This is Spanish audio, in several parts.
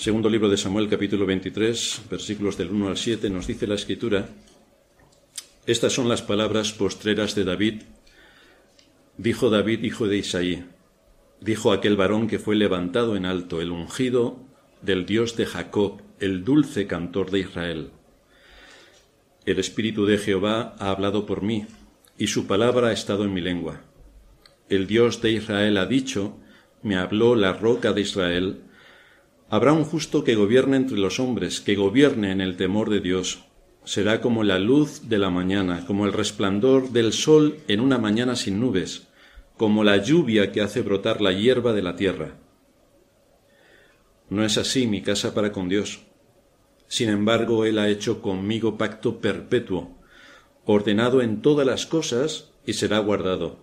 Segundo libro de Samuel, capítulo 23, versículos del 1 al 7, nos dice la escritura, estas son las palabras postreras de David. Dijo David, hijo de Isaí, dijo aquel varón que fue levantado en alto, el ungido del Dios de Jacob, el dulce cantor de Israel. El Espíritu de Jehová ha hablado por mí, y su palabra ha estado en mi lengua. El Dios de Israel ha dicho, me habló la roca de Israel, Habrá un justo que gobierne entre los hombres, que gobierne en el temor de Dios. Será como la luz de la mañana, como el resplandor del sol en una mañana sin nubes, como la lluvia que hace brotar la hierba de la tierra. No es así mi casa para con Dios. Sin embargo, Él ha hecho conmigo pacto perpetuo, ordenado en todas las cosas y será guardado,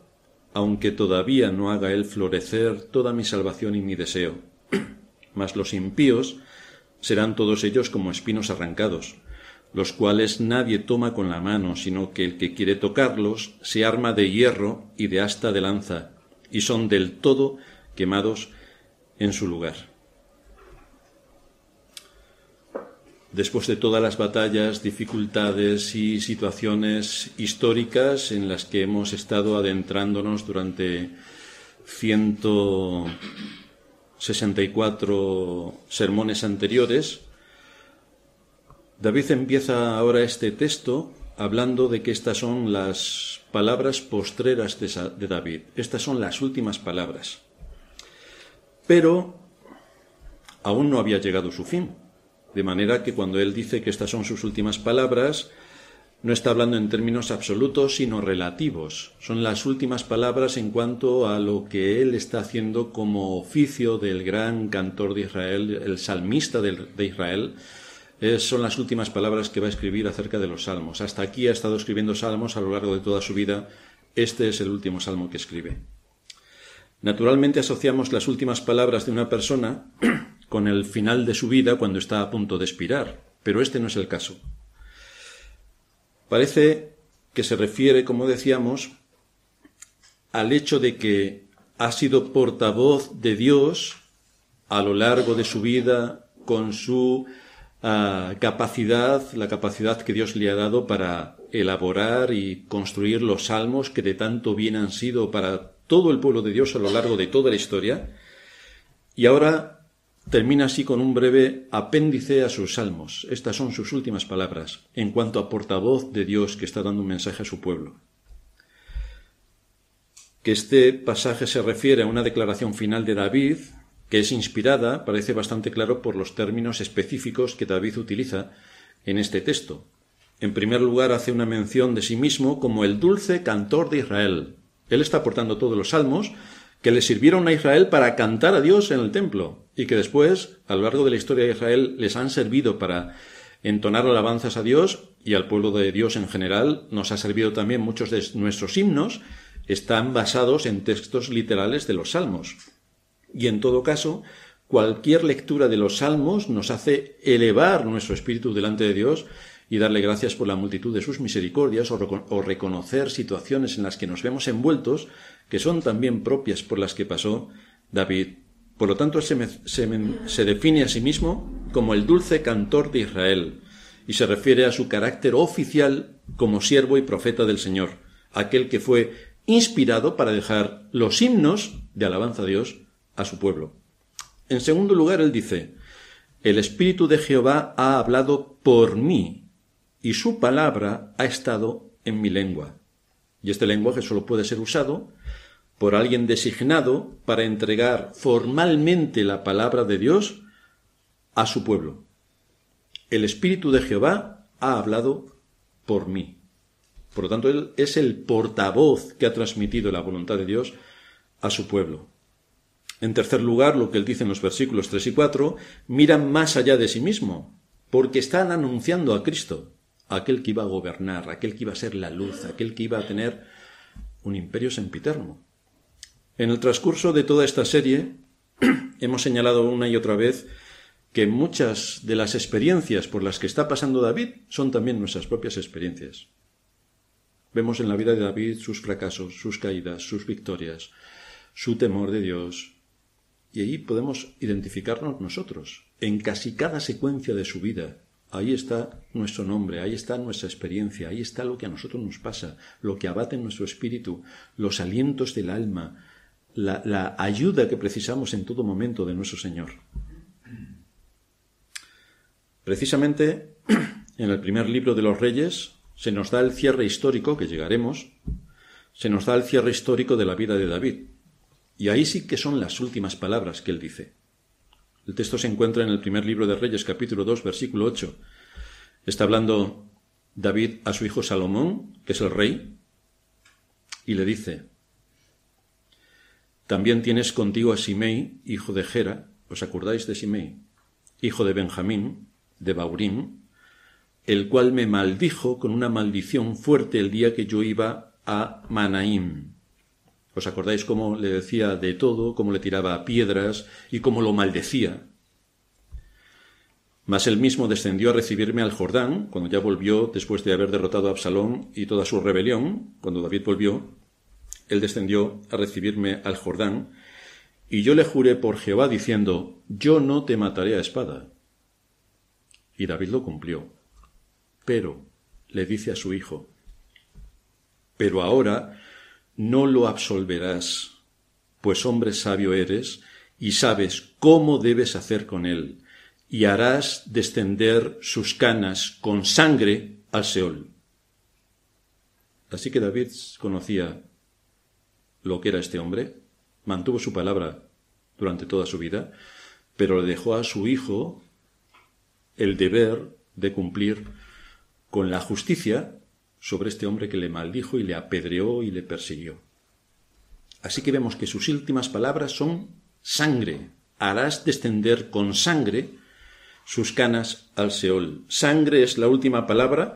aunque todavía no haga Él florecer toda mi salvación y mi deseo mas los impíos serán todos ellos como espinos arrancados, los cuales nadie toma con la mano, sino que el que quiere tocarlos se arma de hierro y de asta de lanza, y son del todo quemados en su lugar. Después de todas las batallas, dificultades y situaciones históricas en las que hemos estado adentrándonos durante ciento 64 sermones anteriores, David empieza ahora este texto hablando de que estas son las palabras postreras de David, estas son las últimas palabras. Pero aún no había llegado su fin, de manera que cuando él dice que estas son sus últimas palabras, no está hablando en términos absolutos, sino relativos. Son las últimas palabras en cuanto a lo que él está haciendo como oficio del gran cantor de Israel, el salmista de Israel. son las últimas palabras que va a escribir acerca de los salmos. Hasta aquí ha estado escribiendo salmos a lo largo de toda su vida. Este es el último salmo que escribe. Naturalmente asociamos las últimas palabras de una persona con el final de su vida cuando está a punto de expirar, pero este no es el caso. Parece que se refiere, como decíamos, al hecho de que ha sido portavoz de Dios a lo largo de su vida con su ah, capacidad, la capacidad que Dios le ha dado para elaborar y construir los salmos que de tanto bien han sido para todo el pueblo de Dios a lo largo de toda la historia. Y ahora Termina así con un breve apéndice a sus salmos. Estas son sus últimas palabras en cuanto a portavoz de Dios que está dando un mensaje a su pueblo. Que este pasaje se refiere a una declaración final de David, que es inspirada, parece bastante claro por los términos específicos que David utiliza en este texto. En primer lugar, hace una mención de sí mismo como el dulce cantor de Israel. Él está aportando todos los salmos, que le sirvieron a Israel para cantar a Dios en el templo y que después, a lo largo de la historia de Israel, les han servido para entonar alabanzas a Dios y al pueblo de Dios en general. Nos ha servido también muchos de nuestros himnos, están basados en textos literales de los salmos. Y en todo caso, cualquier lectura de los salmos nos hace elevar nuestro espíritu delante de Dios y darle gracias por la multitud de sus misericordias o, reconocer situaciones en las que nos vemos envueltos que son también propias por las que pasó David. Por lo tanto, se, se define a sí mismo como el dulce cantor de Israel y se refiere a su carácter oficial como siervo y profeta del Señor, aquel que fue inspirado para dejar los himnos de alabanza a Dios a su pueblo. En segundo lugar, él dice, el Espíritu de Jehová ha hablado por mí y su palabra ha estado en mi lengua. Y este lenguaje solo puede ser usado por alguien designado para entregar formalmente la palabra de Dios a su pueblo. El Espíritu de Jehová ha hablado por mí. Por lo tanto, Él es el portavoz que ha transmitido la voluntad de Dios a su pueblo. En tercer lugar, lo que él dice en los versículos 3 y 4, miran más allá de sí mismo, porque están anunciando a Cristo aquel que iba a gobernar, aquel que iba a ser la luz, aquel que iba a tener un imperio sempiterno. En el transcurso de toda esta serie hemos señalado una y otra vez que muchas de las experiencias por las que está pasando David son también nuestras propias experiencias. Vemos en la vida de David sus fracasos, sus caídas, sus victorias, su temor de Dios, Y ahí podemos identificarnos nosotros. En casi cada secuencia de su vida, ahí está nuestro nombre, ahí está nuestra experiencia, ahí está lo que a nosotros nos pasa, lo que abate en nuestro espíritu, los alientos del alma, la, la ayuda que precisamos en todo momento de nuestro Señor. Precisamente en el primer libro de los Reyes se nos da el cierre histórico, que llegaremos, se nos da el cierre histórico de la vida de David. Y ahí sí que son las últimas palabras que él dice. El texto se encuentra en el primer libro de Reyes, capítulo 2, versículo 8. Está hablando David a su hijo Salomón, que es el rey, y le dice, también tienes contigo a Simei, hijo de Gera, ¿os acordáis de Simei? Hijo de Benjamín, de Baurim, el cual me maldijo con una maldición fuerte el día que yo iba a Manaim. ¿Os acordáis cómo le decía de todo, cómo le tiraba piedras y cómo lo maldecía? Mas él mismo descendió a recibirme al Jordán, cuando ya volvió, después de haber derrotado a Absalón y toda su rebelión, cuando David volvió, él descendió a recibirme al Jordán, y yo le juré por Jehová diciendo, yo no te mataré a espada. Y David lo cumplió. Pero, le dice a su hijo, pero ahora no lo absolverás, pues hombre sabio eres y sabes cómo debes hacer con él, y harás descender sus canas con sangre al Seol. Así que David conocía lo que era este hombre, mantuvo su palabra durante toda su vida, pero le dejó a su hijo el deber de cumplir con la justicia sobre este hombre que le maldijo y le apedreó y le persiguió. Así que vemos que sus últimas palabras son sangre. Harás descender con sangre sus canas al Seol. Sangre es la última palabra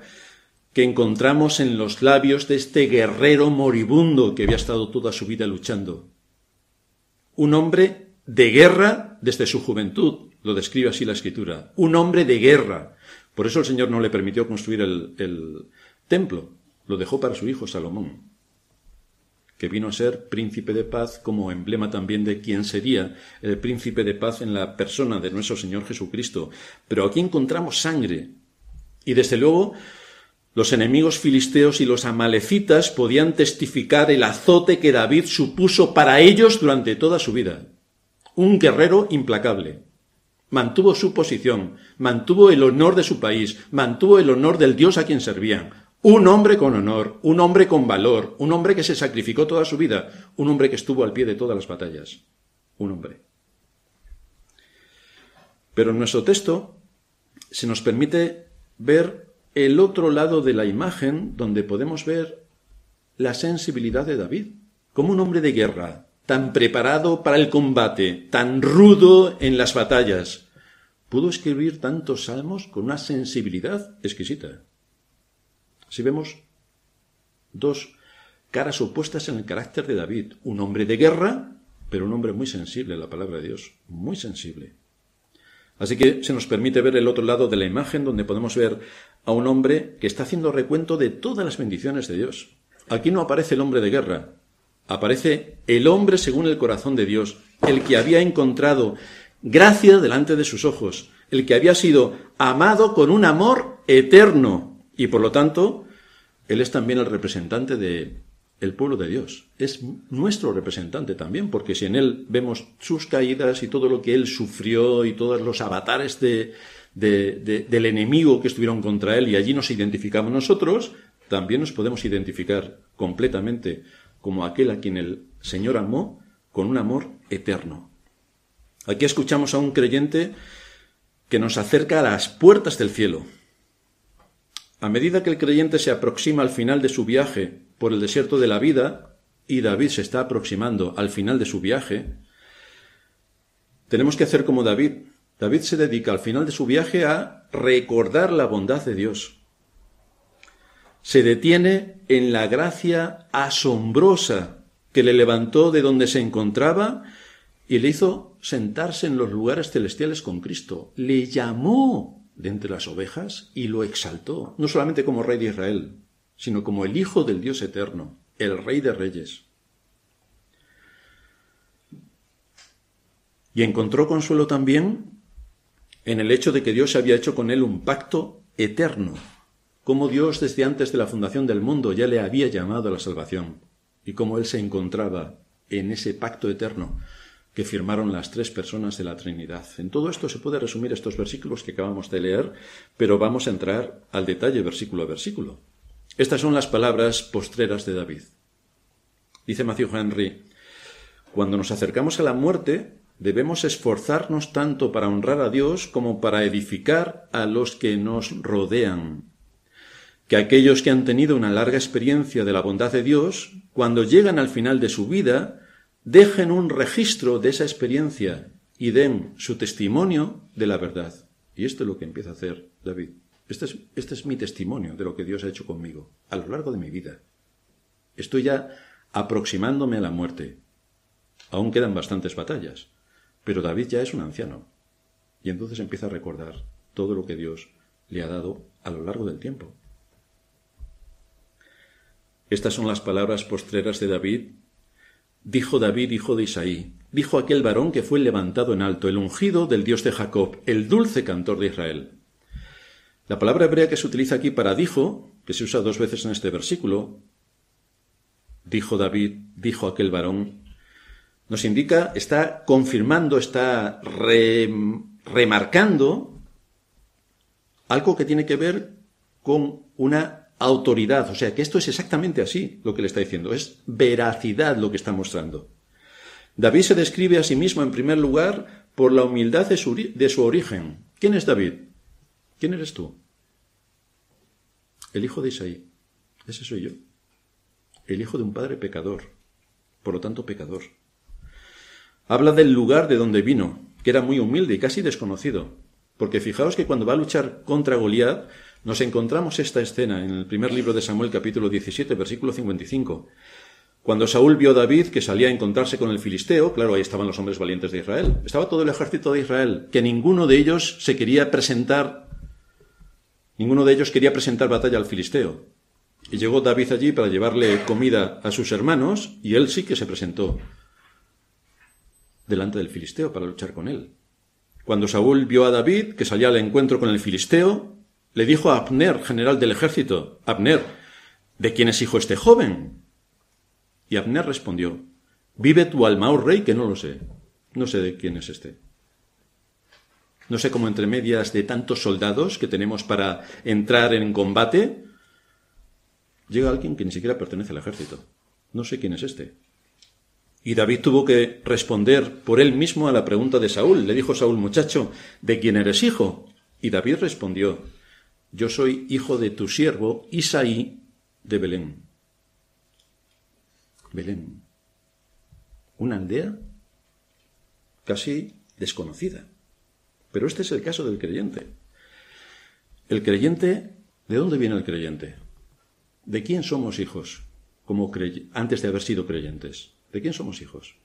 que encontramos en los labios de este guerrero moribundo que había estado toda su vida luchando. Un hombre de guerra desde su juventud, lo describe así la escritura, un hombre de guerra. Por eso el Señor no le permitió construir el, templo, lo dejó para su hijo Salomón, que vino a ser príncipe de paz como emblema también de quién sería el príncipe de paz en la persona de nuestro Señor Jesucristo. Pero aquí encontramos sangre. Y desde luego los enemigos filisteos y los amalecitas podían testificar el azote que David supuso para ellos durante toda su vida. Un guerrero implacable, mantuvo su posición, mantuvo el honor de su país, mantuvo el honor del Dios a quien servían. Un hombre con honor, un hombre con valor, un hombre que se sacrificó toda su vida, un hombre que estuvo al pie de todas las batallas. Un hombre. Pero en nuestro texto se nos permite ver el otro lado de la imagen donde podemos ver la sensibilidad de David, como un hombre de guerra, tan preparado para el combate, tan rudo en las batallas, pudo escribir tantos salmos con una sensibilidad exquisita. Si vemos dos caras opuestas en el carácter de David, un hombre de guerra, pero un hombre muy sensible a la palabra de Dios, muy sensible. Así que se nos permite ver el otro lado de la imagen donde podemos ver a un hombre que está haciendo recuento de todas las bendiciones de Dios. Aquí no aparece el hombre de guerra, aparece el hombre según el corazón de Dios, el que había encontrado gracia delante de sus ojos, el que había sido amado con un amor eterno y por lo tanto él es también el representante de el pueblo de Dios. Es nuestro representante también, porque si en él vemos sus caídas y todo lo que él sufrió y todos los avatares de, del enemigo que estuvieron contra él y allí nos identificamos nosotros, también nos podemos identificar completamente como aquel a quien el Señor amó con un amor eterno. Aquí escuchamos a un creyente que nos acerca a las puertas del cielo. A medida que el creyente se aproxima al final de su viaje por el desierto de la vida, y David se está aproximando al final de su viaje, tenemos que hacer como David. David se dedica al final de su viaje a recordar la bondad de Dios. Se detiene en la gracia asombrosa que le levantó de donde se encontraba y le hizo sentarse en los lugares celestiales con Cristo. Le llamó de entre las ovejas y lo exaltó, no solamente como rey de Israel, sino como el Hijo del Dios eterno, el Rey de Reyes. Y encontró consuelo también en el hecho de que Dios había hecho con él un pacto eterno, como Dios desde antes de la fundación del mundo ya le había llamado a la salvación, y cómo él se encontraba en ese pacto eterno que firmaron las tres personas de la Trinidad. En todo esto se puede resumir estos versículos que acabamos de leer, pero vamos a entrar al detalle versículo a versículo. Estas son las palabras postreras de David. Dice Matthew Henry, cuando nos acercamos a la muerte, debemos esforzarnos tanto para honrar a Dios como para edificar a los que nos rodean. Que aquellos que han tenido una larga experiencia de la bondad de Dios, cuando llegan al final de su vida, dejen un registro de esa experiencia y den su testimonio de la verdad. Y esto es lo que empieza a hacer David. Este es, este es mi testimonio de lo que Dios ha hecho conmigo a lo largo de mi vida. Estoy ya aproximándome a la muerte. Aún quedan bastantes batallas, pero David ya es un anciano. Y entonces empieza a recordar todo lo que Dios le ha dado a lo largo del tiempo. Estas son las palabras postreras de David Dijo David, hijo de Isaí, dijo aquel varón que fue levantado en alto, el ungido del Dios de Jacob, el dulce cantor de Israel. La palabra hebrea que se utiliza aquí para dijo, que se usa dos veces en este versículo, dijo David, dijo aquel varón, nos indica, está confirmando, está remarcando algo que tiene que ver con una autoridad. O sea que esto es exactamente así lo que le está diciendo. Es veracidad lo que está mostrando. David se describe a sí mismo en primer lugar por la humildad de su, de su origen. ¿Quién es David? ¿Quién eres tú? El hijo de Isaí. Ese soy yo. El hijo de un padre pecador. Por lo tanto, pecador. Habla del lugar de donde vino, que era muy humilde y casi desconocido. Porque fijaos que cuando va a luchar contra Goliat, nos encontramos esta escena en el primer libro de Samuel capítulo 17 versículo 55. Cuando Saúl vio a David que salía a encontrarse con el filisteo, claro, ahí estaban los hombres valientes de Israel, estaba todo el ejército de Israel, que ninguno de ellos se quería presentar, ninguno de ellos quería presentar batalla al filisteo. Y llegó David allí para llevarle comida a sus hermanos, y él sí que se presentó delante del filisteo para luchar con él. Cuando Saúl vio a David que salía al encuentro con el filisteo, le dijo a Abner, general del ejército, Abner, ¿de quién es hijo este joven? Y Abner respondió, Vive tu alma, oh rey, que no lo sé. No sé de quién es este. No sé cómo entre medias de tantos soldados que tenemos para entrar en combate, llega alguien que ni siquiera pertenece al ejército. No sé quién es este. Y David tuvo que responder por él mismo a la pregunta de Saúl. Le dijo Saúl, muchacho, ¿de quién eres hijo? Y David respondió, yo soy hijo de tu siervo Isaí de Belén. Belén. Una aldea casi desconocida. Pero este es el caso del creyente. El creyente, ¿de dónde viene el creyente? ¿De quién somos hijos antes de haber sido creyentes? ¿De quién somos hijos?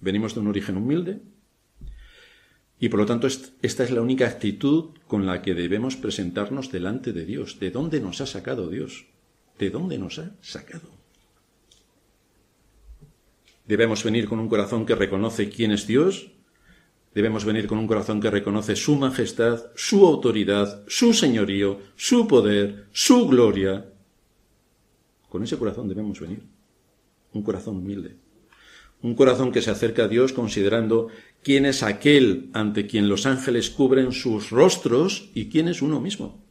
¿Venimos de un origen humilde? Y por lo tanto, esta es la única actitud con la que debemos presentarnos delante de Dios. ¿De dónde nos ha sacado Dios? ¿De dónde nos ha sacado? Debemos venir con un corazón que reconoce quién es Dios. Debemos venir con un corazón que reconoce su majestad, su autoridad, su señorío, su poder, su gloria. Con ese corazón debemos venir. Un corazón humilde. Un corazón que se acerca a Dios considerando quién es aquel ante quien los ángeles cubren sus rostros y quién es uno mismo.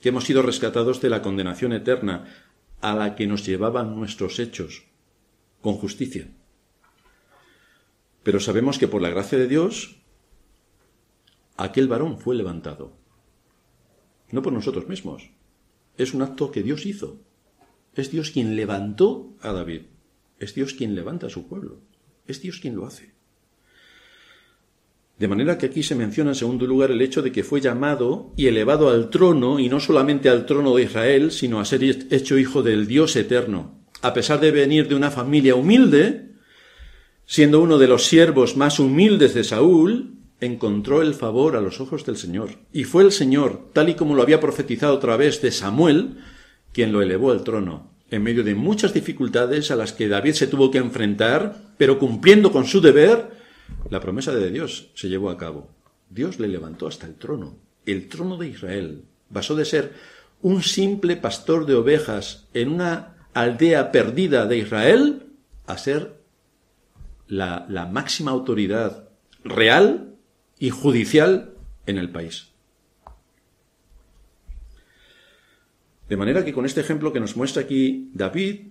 Que hemos sido rescatados de la condenación eterna a la que nos llevaban nuestros hechos, con justicia. Pero sabemos que por la gracia de Dios, aquel varón fue levantado. No por nosotros mismos. Es un acto que Dios hizo. Es Dios quien levantó a David. Es Dios quien levanta a su pueblo. Es Dios quien lo hace. De manera que aquí se menciona en segundo lugar el hecho de que fue llamado y elevado al trono, y no solamente al trono de Israel, sino a ser hecho hijo del Dios eterno. A pesar de venir de una familia humilde, siendo uno de los siervos más humildes de Saúl, encontró el favor a los ojos del Señor. Y fue el Señor, tal y como lo había profetizado a través de Samuel, quien lo elevó al trono en medio de muchas dificultades a las que David se tuvo que enfrentar, pero cumpliendo con su deber, la promesa de Dios se llevó a cabo. Dios le levantó hasta el trono, el trono de Israel. Pasó de ser un simple pastor de ovejas en una aldea perdida de Israel a ser la, la máxima autoridad real y judicial en el país. De manera que con este ejemplo que nos muestra aquí David,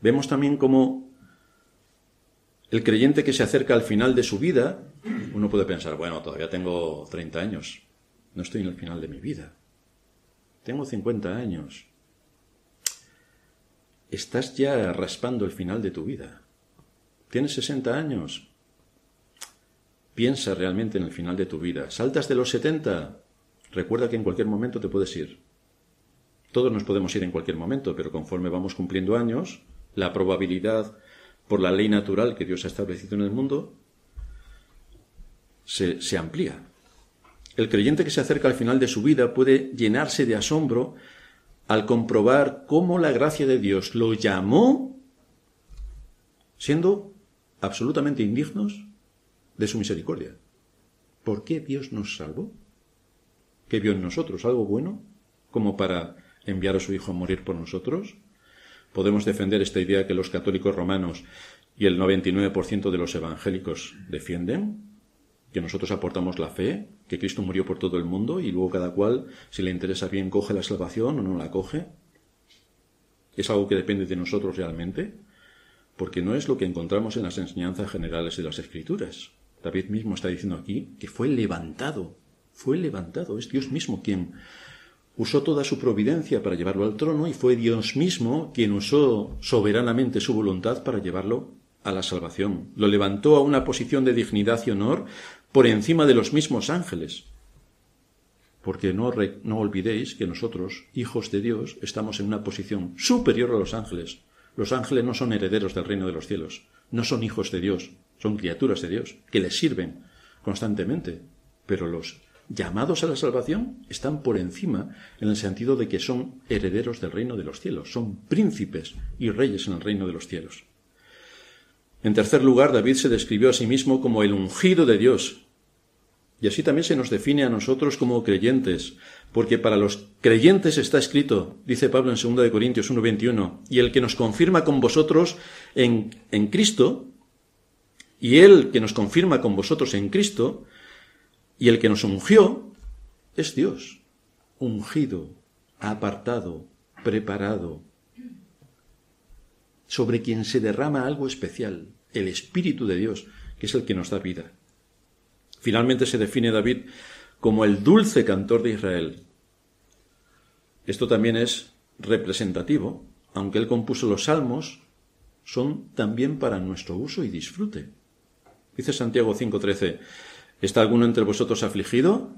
vemos también cómo el creyente que se acerca al final de su vida, uno puede pensar, bueno, todavía tengo 30 años, no estoy en el final de mi vida, tengo 50 años, estás ya raspando el final de tu vida, tienes 60 años, piensa realmente en el final de tu vida, saltas de los 70, recuerda que en cualquier momento te puedes ir. Todos nos podemos ir en cualquier momento, pero conforme vamos cumpliendo años, la probabilidad por la ley natural que Dios ha establecido en el mundo se, se amplía. El creyente que se acerca al final de su vida puede llenarse de asombro al comprobar cómo la gracia de Dios lo llamó siendo absolutamente indignos de su misericordia. ¿Por qué Dios nos salvó? ¿Qué vio en nosotros? ¿Algo bueno? Como para enviar a su Hijo a morir por nosotros? Podemos defender esta idea que los católicos romanos y el 99% de los evangélicos defienden, que nosotros aportamos la fe, que Cristo murió por todo el mundo y luego cada cual, si le interesa bien, coge la salvación o no la coge. ¿Es algo que depende de nosotros realmente? Porque no es lo que encontramos en las enseñanzas generales de las Escrituras. David mismo está diciendo aquí que fue levantado, fue levantado, es Dios mismo quien usó toda su providencia para llevarlo al trono y fue Dios mismo quien usó soberanamente su voluntad para llevarlo a la salvación. Lo levantó a una posición de dignidad y honor por encima de los mismos ángeles. Porque no, olvidéis que nosotros, hijos de Dios, estamos en una posición superior a los ángeles. Los ángeles no son herederos del reino de los cielos, no son hijos de Dios, son criaturas de Dios, que les sirven constantemente. Pero los llamados a la salvación están por encima en el sentido de que son herederos del reino de los cielos, son príncipes y reyes en el reino de los cielos. En tercer lugar, David se describió a sí mismo como el ungido de Dios. Y así también se nos define a nosotros como creyentes, porque para los creyentes está escrito, dice Pablo en 2 de Corintios 1:21, y el que nos confirma con vosotros en, en Cristo, y él que nos confirma con vosotros en Cristo, y el que nos ungió es Dios, ungido, apartado, preparado, sobre quien se derrama algo especial, el Espíritu de Dios, que es el que nos da vida. Finalmente se define David como el dulce cantor de Israel. Esto también es representativo, aunque él compuso los salmos, son también para nuestro uso y disfrute. Dice Santiago 5:13, ¿Está alguno entre vosotros afligido?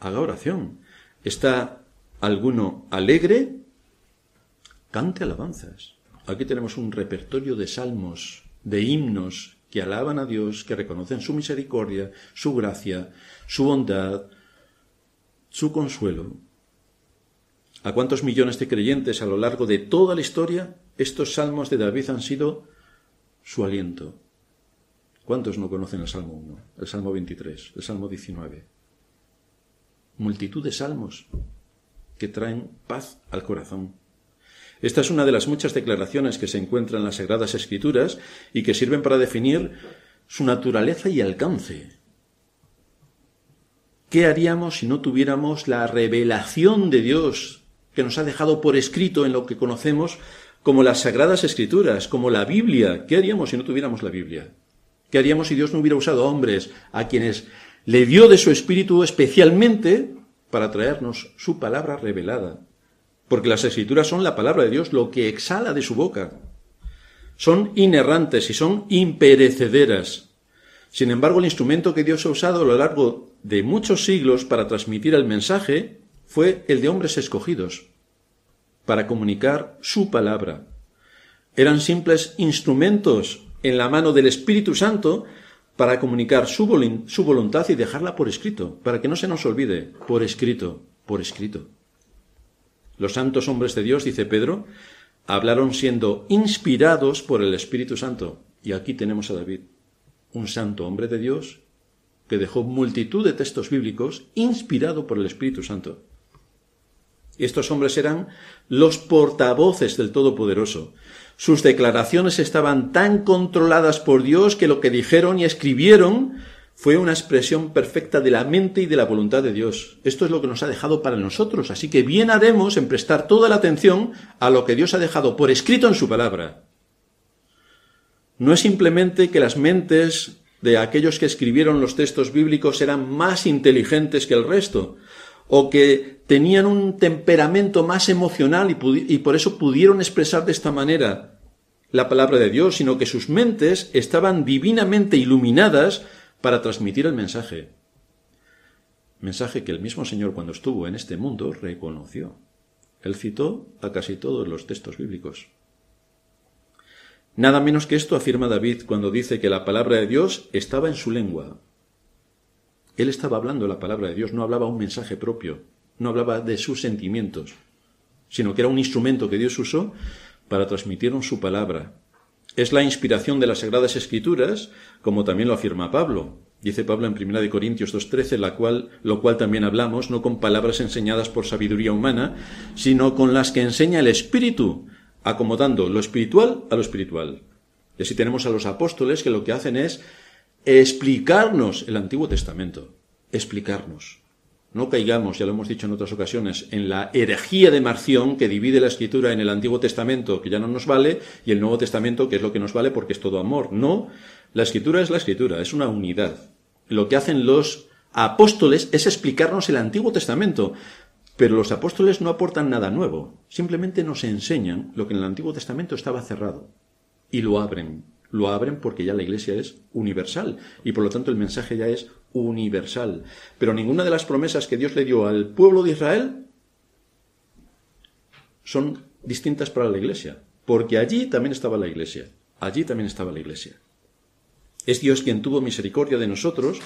Haga oración. ¿Está alguno alegre? Cante alabanzas. Aquí tenemos un repertorio de salmos, de himnos que alaban a Dios, que reconocen su misericordia, su gracia, su bondad, su consuelo. ¿A cuántos millones de creyentes a lo largo de toda la historia estos salmos de David han sido su aliento, ¿Cuántos no conocen el Salmo 1, el Salmo 23, el Salmo 19? Multitud de salmos que traen paz al corazón. Esta es una de las muchas declaraciones que se encuentran en las Sagradas Escrituras y que sirven para definir su naturaleza y alcance. ¿Qué haríamos si no tuviéramos la revelación de Dios que nos ha dejado por escrito en lo que conocemos como las Sagradas Escrituras, como la Biblia? ¿Qué haríamos si no tuviéramos la Biblia? ¿Qué haríamos si Dios no hubiera usado hombres a quienes le dio de su espíritu especialmente para traernos su palabra revelada? Porque las escrituras son la palabra de Dios, lo que exhala de su boca. Son inerrantes y son imperecederas. Sin embargo, el instrumento que Dios ha usado a lo largo de muchos siglos para transmitir el mensaje fue el de hombres escogidos, para comunicar su palabra. Eran simples instrumentos en la mano del Espíritu Santo para comunicar su, voluntad y dejarla por escrito, para que no se nos olvide, por escrito, por escrito. Los santos hombres de Dios, dice Pedro, hablaron siendo inspirados por el Espíritu Santo. Y aquí tenemos a David, un santo hombre de Dios que dejó multitud de textos bíblicos inspirado por el Espíritu Santo. Estos hombres eran los portavoces del Todopoderoso. Sus declaraciones estaban tan controladas por Dios que lo que dijeron y escribieron fue una expresión perfecta de la mente y de la voluntad de Dios. Esto es lo que nos ha dejado para nosotros, así que bien haremos en prestar toda la atención a lo que Dios ha dejado por escrito en su palabra. No es simplemente que las mentes de aquellos que escribieron los textos bíblicos eran más inteligentes que el resto, o que tenían un temperamento más emocional y, por eso pudieron expresar de esta manera la palabra de Dios, sino que sus mentes estaban divinamente iluminadas para transmitir el mensaje. Mensaje que el mismo Señor cuando estuvo en este mundo reconoció. Él citó a casi todos los textos bíblicos. Nada menos que esto afirma David cuando dice que la palabra de Dios estaba en su lengua, él estaba hablando la palabra de Dios, no hablaba un mensaje propio, no hablaba de sus sentimientos, sino que era un instrumento que Dios usó para transmitirnos su palabra. Es la inspiración de las Sagradas Escrituras, como también lo afirma Pablo. Dice Pablo en 1 Corintios 2.13, la cual, lo cual también hablamos, no con palabras enseñadas por sabiduría humana, sino con las que enseña el Espíritu, acomodando lo espiritual a lo espiritual. Y así tenemos a los apóstoles que lo que hacen es explicarnos el Antiguo Testamento, explicarnos. No caigamos, ya lo hemos dicho en otras ocasiones, en la herejía de Marción que divide la escritura en el Antiguo Testamento, que ya no nos vale, y el Nuevo Testamento, que es lo que nos vale porque es todo amor. No, la escritura es la escritura, es una unidad. Lo que hacen los apóstoles es explicarnos el Antiguo Testamento, pero los apóstoles no aportan nada nuevo, simplemente nos enseñan lo que en el Antiguo Testamento estaba cerrado y lo abren lo abren porque ya la Iglesia es universal y por lo tanto el mensaje ya es universal. Pero ninguna de las promesas que Dios le dio al pueblo de Israel son distintas para la Iglesia, porque allí también estaba la Iglesia, allí también estaba la Iglesia. Es Dios quien tuvo misericordia de nosotros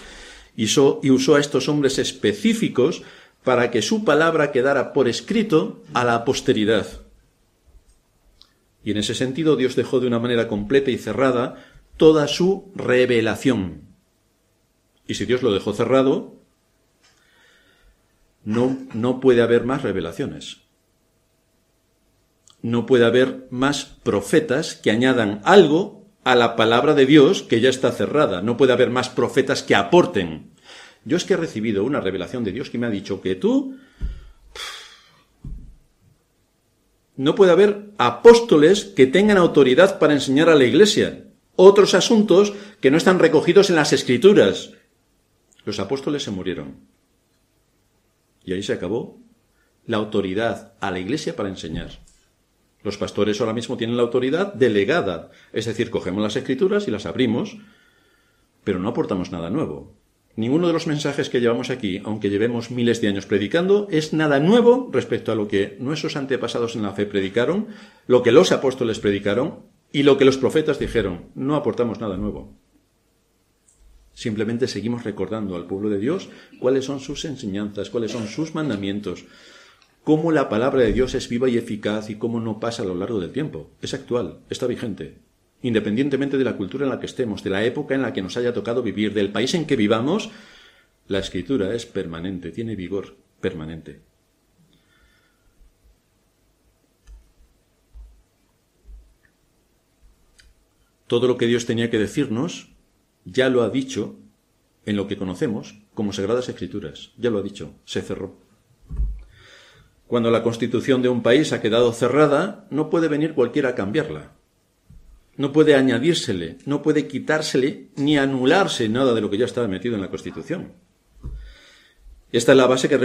y usó a estos hombres específicos para que su palabra quedara por escrito a la posteridad. Y en ese sentido Dios dejó de una manera completa y cerrada toda su revelación. Y si Dios lo dejó cerrado, no, no puede haber más revelaciones. No puede haber más profetas que añadan algo a la palabra de Dios que ya está cerrada. No puede haber más profetas que aporten. Yo es que he recibido una revelación de Dios que me ha dicho que tú no puede haber apóstoles que tengan autoridad para enseñar a la Iglesia. Otros asuntos que no están recogidos en las Escrituras. Los apóstoles se murieron. Y ahí se acabó la autoridad a la Iglesia para enseñar. Los pastores ahora mismo tienen la autoridad delegada, es decir, cogemos las escrituras y las abrimos, pero no aportamos nada nuevo. Ninguno de los mensajes que llevamos aquí, aunque llevemos miles de años predicando, es nada nuevo respecto a lo que nuestros antepasados en la fe predicaron, lo que los apóstoles predicaron y lo que los profetas dijeron. No aportamos nada nuevo. Simplemente seguimos recordando al pueblo de Dios cuáles son sus enseñanzas, cuáles son sus mandamientos, cómo la palabra de Dios es viva y eficaz y cómo no pasa a lo largo del tiempo. Es actual, está vigente independientemente de la cultura en la que estemos, de la época en la que nos haya tocado vivir, del país en que vivamos, la escritura es permanente, tiene vigor permanente. Todo lo que Dios tenía que decirnos, ya lo ha dicho en lo que conocemos como Sagradas Escrituras. Ya lo ha dicho, se cerró. Cuando la constitución de un país ha quedado cerrada, no puede venir cualquiera a cambiarla. No puede añadírsele, no puede quitársele ni anularse nada de lo que ya estaba metido en la Constitución. Esta es la base que,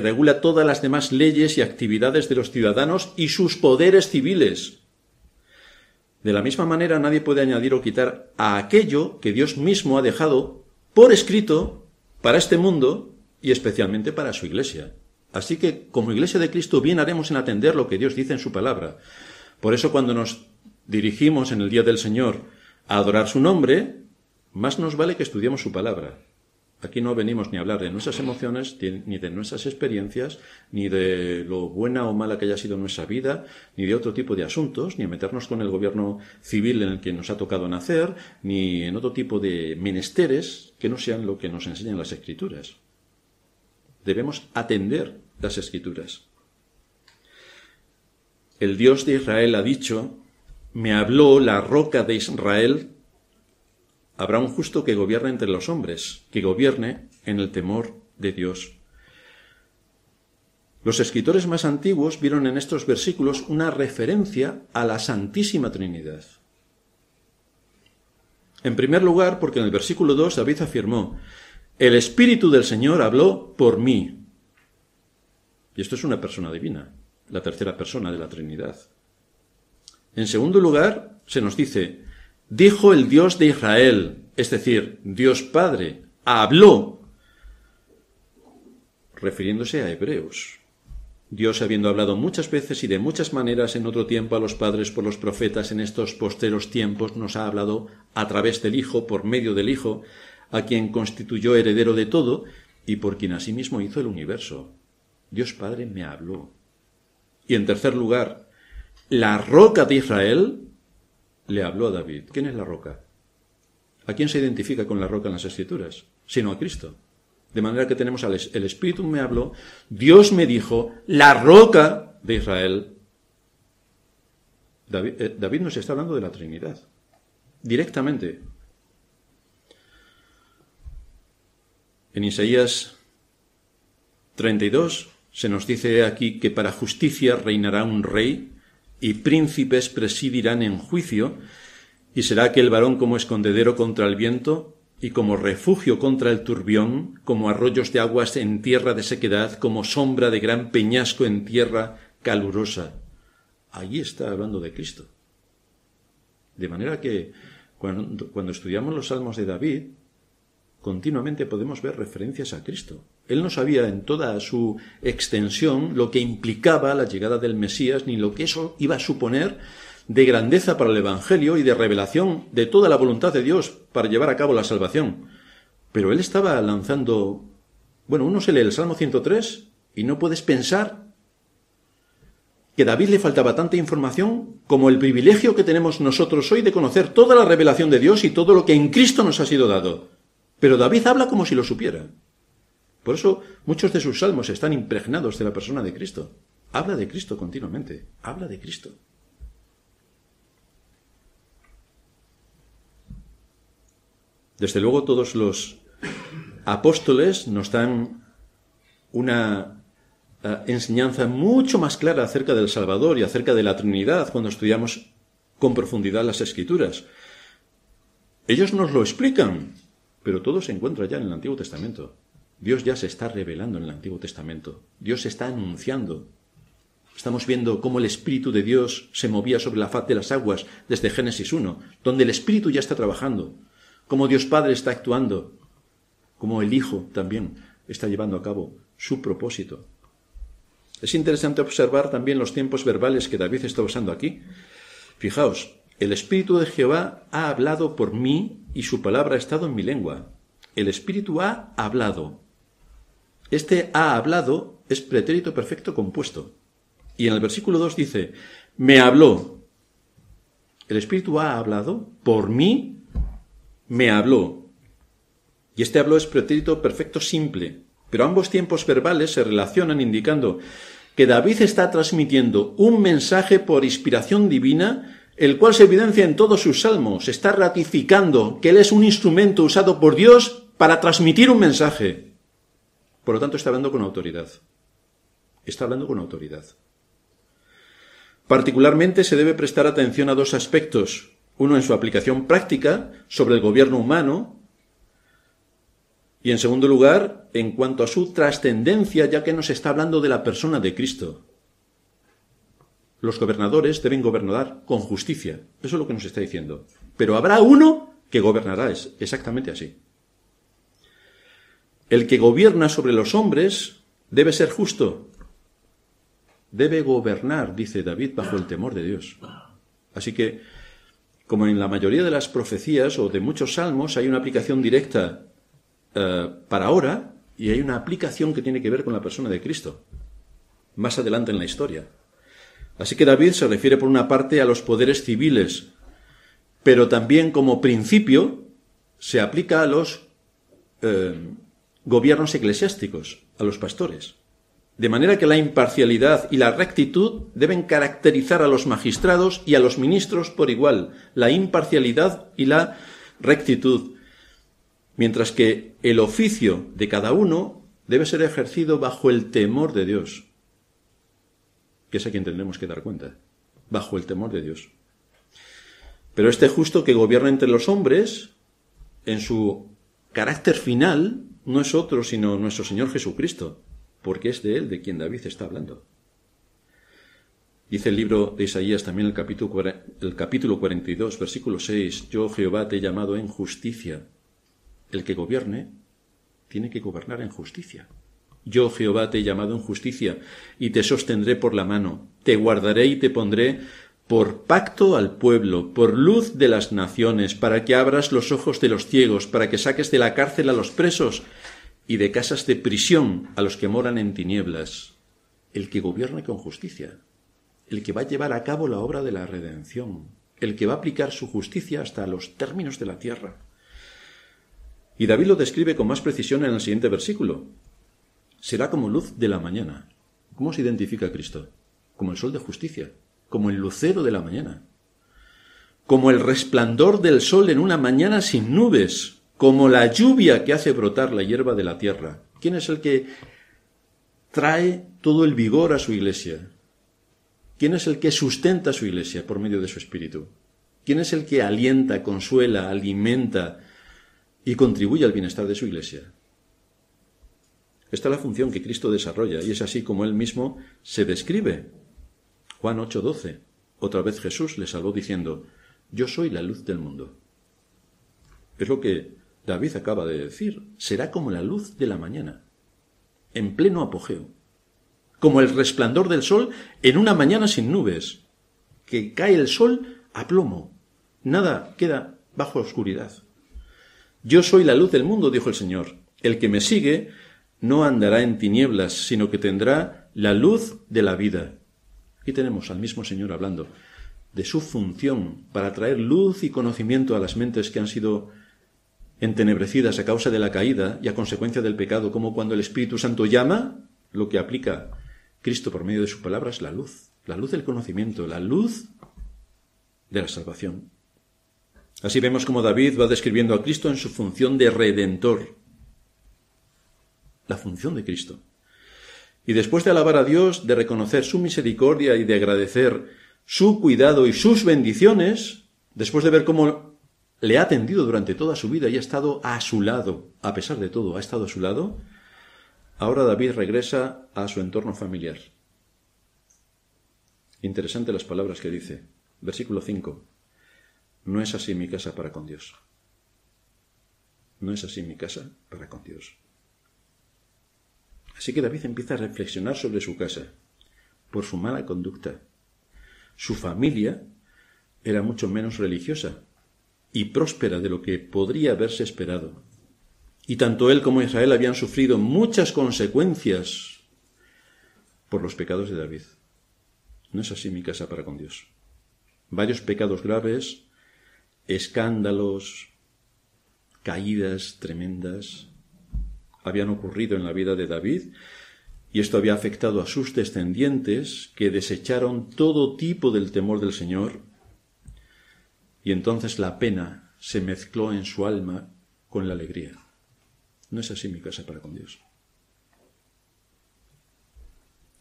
regula, todas las demás leyes y actividades de los ciudadanos y sus poderes civiles. De la misma manera, nadie puede añadir o quitar a aquello que Dios mismo ha dejado por escrito para este mundo y especialmente para su Iglesia. Así que, como Iglesia de Cristo, bien haremos en atender lo que Dios dice en su palabra. Por eso, cuando nos dirigimos en el día del Señor a adorar su nombre, más nos vale que estudiemos su palabra. Aquí no venimos ni a hablar de nuestras emociones, ni de nuestras experiencias, ni de lo buena o mala que haya sido nuestra vida, ni de otro tipo de asuntos, ni a meternos con el gobierno civil en el que nos ha tocado nacer, ni en otro tipo de menesteres que no sean lo que nos enseñan las escrituras. Debemos atender las escrituras. El Dios de Israel ha dicho, me habló la roca de Israel Habrá un justo que gobierne entre los hombres, que gobierne en el temor de Dios. Los escritores más antiguos vieron en estos versículos una referencia a la Santísima Trinidad. En primer lugar, porque en el versículo 2 David afirmó, el Espíritu del Señor habló por mí. Y esto es una persona divina, la tercera persona de la Trinidad. En segundo lugar, se nos dice, dijo el Dios de Israel, es decir, Dios Padre, habló, refiriéndose a hebreos. Dios, habiendo hablado muchas veces y de muchas maneras en otro tiempo a los padres por los profetas, en estos posteros tiempos nos ha hablado a través del Hijo, por medio del Hijo, a quien constituyó heredero de todo y por quien asimismo hizo el universo. Dios Padre me habló. Y en tercer lugar, la roca de Israel le habló a David. ¿Quién es la roca? ¿A quién se identifica con la roca en las escrituras? Sino a Cristo. De manera que tenemos al el Espíritu me habló, Dios me dijo, la roca de Israel. David, eh, David nos está hablando de la Trinidad. Directamente. En Isaías 32 se nos dice aquí que para justicia reinará un rey y príncipes presidirán en juicio, y será aquel varón como escondedero contra el viento, y como refugio contra el turbión, como arroyos de aguas en tierra de sequedad, como sombra de gran peñasco en tierra calurosa. Allí está hablando de Cristo. De manera que cuando, cuando estudiamos los salmos de David, continuamente podemos ver referencias a Cristo. Él no sabía en toda su extensión lo que implicaba la llegada del Mesías, ni lo que eso iba a suponer de grandeza para el Evangelio y de revelación de toda la voluntad de Dios para llevar a cabo la salvación. Pero él estaba lanzando... Bueno, uno se lee el Salmo 103 y no puedes pensar que a David le faltaba tanta información como el privilegio que tenemos nosotros hoy de conocer toda la revelación de Dios y todo lo que en Cristo nos ha sido dado. Pero David habla como si lo supiera. Por eso muchos de sus salmos están impregnados de la persona de Cristo. Habla de Cristo continuamente. Habla de Cristo. Desde luego todos los apóstoles nos dan una eh, enseñanza mucho más clara acerca del Salvador y acerca de la Trinidad cuando estudiamos con profundidad las Escrituras. Ellos nos lo explican, pero todo se encuentra ya en el Antiguo Testamento. Dios ya se está revelando en el Antiguo Testamento. Dios se está anunciando. Estamos viendo cómo el Espíritu de Dios se movía sobre la faz de las aguas desde Génesis 1, donde el Espíritu ya está trabajando, cómo Dios Padre está actuando, cómo el Hijo también está llevando a cabo su propósito. Es interesante observar también los tiempos verbales que David está usando aquí. Fijaos, el Espíritu de Jehová ha hablado por mí y su palabra ha estado en mi lengua. El Espíritu ha hablado. Este ha hablado es pretérito perfecto compuesto. Y en el versículo 2 dice, me habló. El Espíritu ha hablado por mí, me habló. Y este habló es pretérito perfecto simple. Pero ambos tiempos verbales se relacionan indicando que David está transmitiendo un mensaje por inspiración divina el cual se evidencia en todos sus salmos, está ratificando que Él es un instrumento usado por Dios para transmitir un mensaje. Por lo tanto, está hablando con autoridad. Está hablando con autoridad. Particularmente se debe prestar atención a dos aspectos. Uno en su aplicación práctica sobre el gobierno humano y en segundo lugar en cuanto a su trascendencia ya que nos está hablando de la persona de Cristo los gobernadores deben gobernar con justicia. Eso es lo que nos está diciendo. Pero habrá uno que gobernará, es exactamente así. El que gobierna sobre los hombres debe ser justo. Debe gobernar, dice David, bajo el temor de Dios. Así que, como en la mayoría de las profecías o de muchos salmos hay una aplicación directa eh, para ahora y hay una aplicación que tiene que ver con la persona de Cristo, más adelante en la historia. Así que David se refiere por una parte a los poderes civiles, pero también como principio se aplica a los eh, gobiernos eclesiásticos, a los pastores. De manera que la imparcialidad y la rectitud deben caracterizar a los magistrados y a los ministros por igual, la imparcialidad y la rectitud, mientras que el oficio de cada uno debe ser ejercido bajo el temor de Dios, que es a quien tendremos que dar cuenta, bajo el temor de Dios. Pero este justo que gobierna entre los hombres, en su carácter final, no es otro sino nuestro Señor Jesucristo, porque es de él de quien David está hablando. Dice el libro de Isaías también el capítulo, el capítulo 42, versículo 6, Yo Jehová te he llamado en justicia. El que gobierne tiene que gobernar en justicia. Yo Jehová te he llamado en justicia y te sostendré por la mano, te guardaré y te pondré por pacto al pueblo, por luz de las naciones, para que abras los ojos de los ciegos, para que saques de la cárcel a los presos y de casas de prisión a los que moran en tinieblas, el que gobierne con justicia, el que va a llevar a cabo la obra de la redención, el que va a aplicar su justicia hasta los términos de la tierra. Y David lo describe con más precisión en el siguiente versículo. Será como luz de la mañana. ¿Cómo se identifica Cristo? Como el sol de justicia, como el lucero de la mañana, como el resplandor del sol en una mañana sin nubes, como la lluvia que hace brotar la hierba de la tierra. ¿Quién es el que trae todo el vigor a su iglesia? ¿Quién es el que sustenta su iglesia por medio de su espíritu? ¿Quién es el que alienta, consuela, alimenta y contribuye al bienestar de su iglesia? Esta es la función que Cristo desarrolla y es así como él mismo se describe. Juan 8:12. Otra vez Jesús le salvó diciendo, Yo soy la luz del mundo. Es lo que David acaba de decir, será como la luz de la mañana, en pleno apogeo, como el resplandor del sol en una mañana sin nubes, que cae el sol a plomo, nada queda bajo oscuridad. Yo soy la luz del mundo, dijo el Señor. El que me sigue no andará en tinieblas, sino que tendrá la luz de la vida. Y tenemos al mismo Señor hablando de su función para traer luz y conocimiento a las mentes que han sido entenebrecidas a causa de la caída y a consecuencia del pecado, como cuando el Espíritu Santo llama, lo que aplica Cristo por medio de su palabra es la luz, la luz del conocimiento, la luz de la salvación. Así vemos como David va describiendo a Cristo en su función de redentor, la función de Cristo. Y después de alabar a Dios, de reconocer su misericordia y de agradecer su cuidado y sus bendiciones, después de ver cómo le ha atendido durante toda su vida y ha estado a su lado, a pesar de todo, ha estado a su lado, ahora David regresa a su entorno familiar. Interesante las palabras que dice. Versículo 5. No es así mi casa para con Dios. No es así mi casa para con Dios. Así que David empieza a reflexionar sobre su casa, por su mala conducta. Su familia era mucho menos religiosa, y próspera de lo que podría haberse esperado. Y tanto él como Israel habían sufrido muchas consecuencias por los pecados de David. No es así mi casa para con Dios. Varios pecados graves, escándalos, caídas tremendas habían ocurrido en la vida de David y esto había afectado a sus descendientes que desecharon todo tipo del temor del Señor y entonces la pena se mezcló en su alma con la alegría. No es así mi casa para con Dios.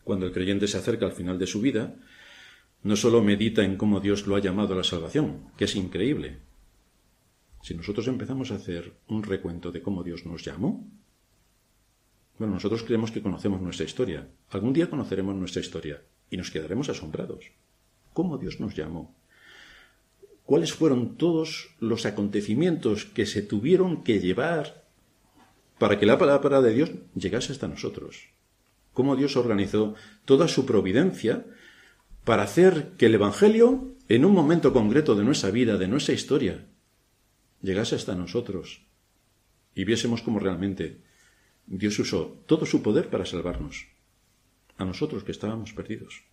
Cuando el creyente se acerca al final de su vida, no solo medita en cómo Dios lo ha llamado a la salvación, que es increíble. Si nosotros empezamos a hacer un recuento de cómo Dios nos llamó, bueno, nosotros creemos que conocemos nuestra historia. Algún día conoceremos nuestra historia y nos quedaremos asombrados. ¿Cómo Dios nos llamó? cuáles fueron todos los acontecimientos que se tuvieron que llevar para que la palabra de Dios llegase hasta nosotros. Cómo Dios organizó toda su providencia para hacer que el Evangelio, en un momento concreto de nuestra vida, de nuestra historia, llegase hasta nosotros. y viésemos cómo realmente Dios usó todo su poder para salvarnos, a nosotros que estábamos perdidos.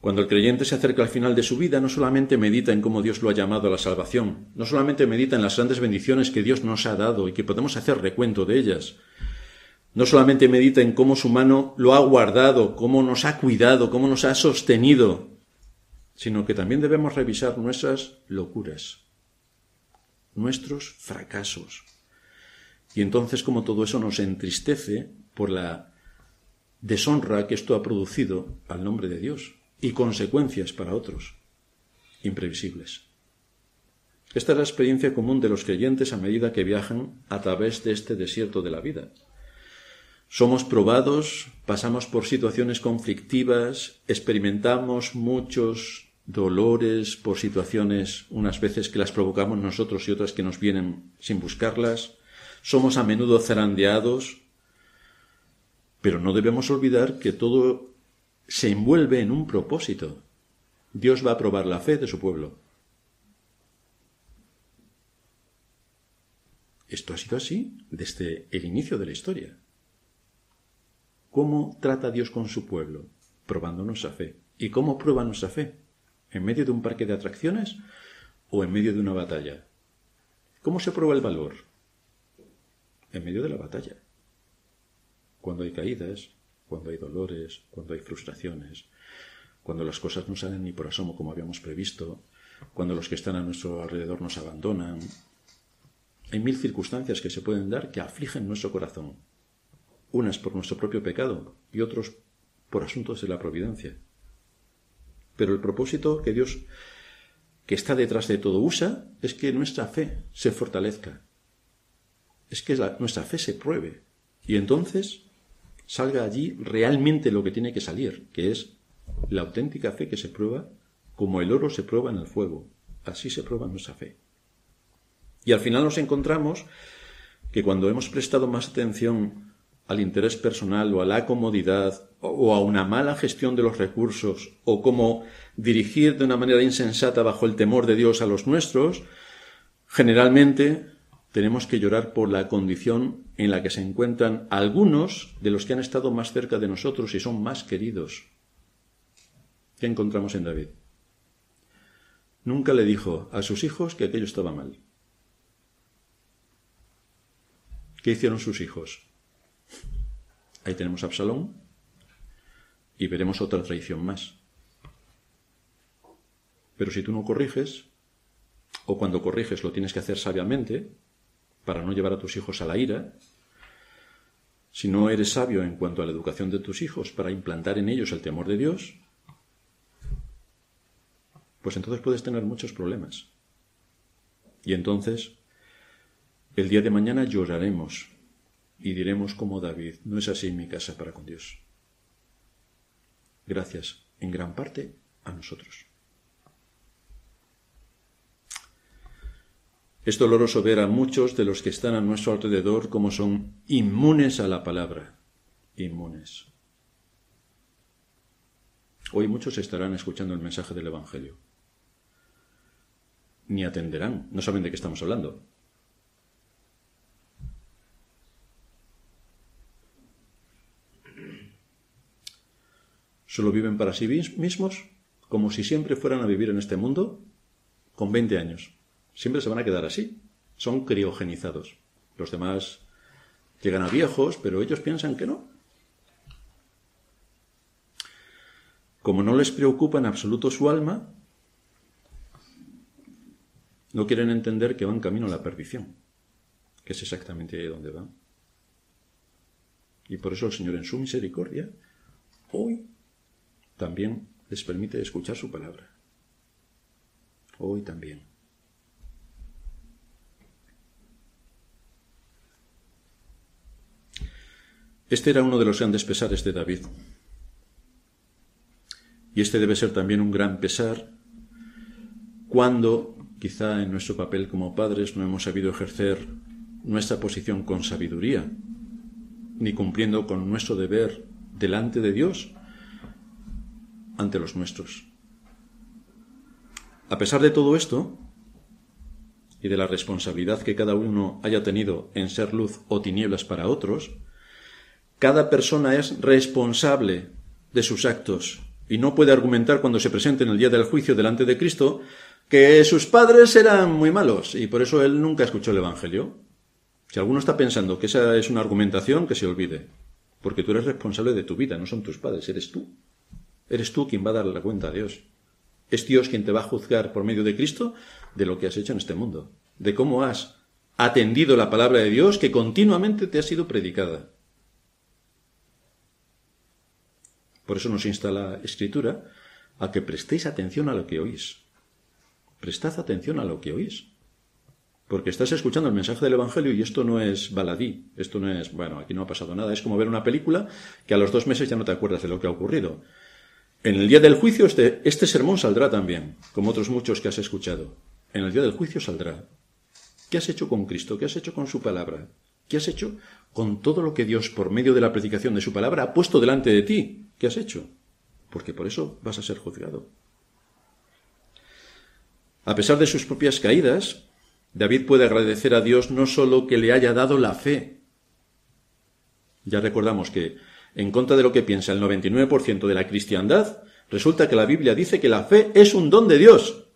Cuando el creyente se acerca al final de su vida, no solamente medita en cómo Dios lo ha llamado a la salvación, no solamente medita en las grandes bendiciones que Dios nos ha dado y que podemos hacer recuento de ellas, no solamente medita en cómo su mano lo ha guardado, cómo nos ha cuidado, cómo nos ha sostenido, sino que también debemos revisar nuestras locuras, nuestros fracasos. Y entonces como todo eso nos entristece por la deshonra que esto ha producido al nombre de Dios y consecuencias para otros imprevisibles. Esta es la experiencia común de los creyentes a medida que viajan a través de este desierto de la vida. Somos probados, pasamos por situaciones conflictivas, experimentamos muchos dolores por situaciones unas veces que las provocamos nosotros y otras que nos vienen sin buscarlas. Somos a menudo zarandeados, pero no debemos olvidar que todo se envuelve en un propósito. Dios va a probar la fe de su pueblo. Esto ha sido así desde el inicio de la historia. ¿Cómo trata Dios con su pueblo? Probando nuestra fe. ¿Y cómo prueba nuestra fe? ¿En medio de un parque de atracciones o en medio de una batalla? ¿Cómo se prueba el valor? En medio de la batalla. Cuando hay caídas, cuando hay dolores, cuando hay frustraciones, cuando las cosas no salen ni por asomo como habíamos previsto, cuando los que están a nuestro alrededor nos abandonan. Hay mil circunstancias que se pueden dar que afligen nuestro corazón, unas por nuestro propio pecado y otros por asuntos de la providencia. Pero el propósito que Dios, que está detrás de todo, usa es que nuestra fe se fortalezca, es que nuestra fe se pruebe. Y entonces salga allí realmente lo que tiene que salir, que es la auténtica fe que se prueba como el oro se prueba en el fuego. Así se prueba nuestra fe. Y al final nos encontramos que cuando hemos prestado más atención al interés personal o a la comodidad o a una mala gestión de los recursos o cómo dirigir de una manera insensata bajo el temor de Dios a los nuestros, generalmente tenemos que llorar por la condición en la que se encuentran algunos de los que han estado más cerca de nosotros y son más queridos. ¿Qué encontramos en David? Nunca le dijo a sus hijos que aquello estaba mal. ¿Qué hicieron sus hijos? Ahí tenemos a Absalón y veremos otra traición más. Pero si tú no corriges, o cuando corriges lo tienes que hacer sabiamente, para no llevar a tus hijos a la ira, si no eres sabio en cuanto a la educación de tus hijos para implantar en ellos el temor de Dios, pues entonces puedes tener muchos problemas. Y entonces, el día de mañana lloraremos y diremos como David, no es así mi casa para con Dios. Gracias, en gran parte, a nosotros. Es doloroso ver a muchos de los que están a nuestro alrededor como son inmunes a la palabra. Inmunes. Hoy muchos estarán escuchando el mensaje del Evangelio. Ni atenderán, no saben de qué estamos hablando. Solo viven para sí mismos como si siempre fueran a vivir en este mundo con 20 años siempre se van a quedar así. Son criogenizados. Los demás llegan a viejos, pero ellos piensan que no. Como no les preocupa en absoluto su alma, no quieren entender que van camino a la perdición, que es exactamente ahí donde van. Y por eso el Señor en su misericordia hoy también les permite escuchar su palabra. Hoy también. Este era uno de los grandes pesares de David. Y este debe ser también un gran pesar cuando, quizá en nuestro papel como padres, no hemos sabido ejercer nuestra posición con sabiduría, ni cumpliendo con nuestro deber delante de Dios ante los nuestros. A pesar de todo esto, y de la responsabilidad que cada uno haya tenido en ser luz o tinieblas para otros, cada persona es responsable de sus actos y no puede argumentar cuando se presente en el día del juicio delante de Cristo que sus padres eran muy malos y por eso él nunca escuchó el Evangelio. Si alguno está pensando que esa es una argumentación, que se olvide, porque tú eres responsable de tu vida, no son tus padres, eres tú. Eres tú quien va a dar la cuenta a Dios. Es Dios quien te va a juzgar por medio de Cristo de lo que has hecho en este mundo, de cómo has atendido la palabra de Dios que continuamente te ha sido predicada. Por eso nos insta la Escritura a que prestéis atención a lo que oís. Prestad atención a lo que oís. Porque estás escuchando el mensaje del Evangelio y esto no es baladí, esto no es, bueno, aquí no ha pasado nada, es como ver una película que a los dos meses ya no te acuerdas de lo que ha ocurrido. En el día del juicio este, este sermón saldrá también, como otros muchos que has escuchado. En el día del juicio saldrá. ¿Qué has hecho con Cristo? ¿Qué has hecho con su palabra? ¿Qué has hecho con todo lo que Dios, por medio de la predicación de su palabra, ha puesto delante de ti? ¿Qué has hecho? Porque por eso vas a ser juzgado. A pesar de sus propias caídas, David puede agradecer a Dios no solo que le haya dado la fe. Ya recordamos que, en contra de lo que piensa el 99% de la cristiandad, resulta que la Biblia dice que la fe es un don de Dios.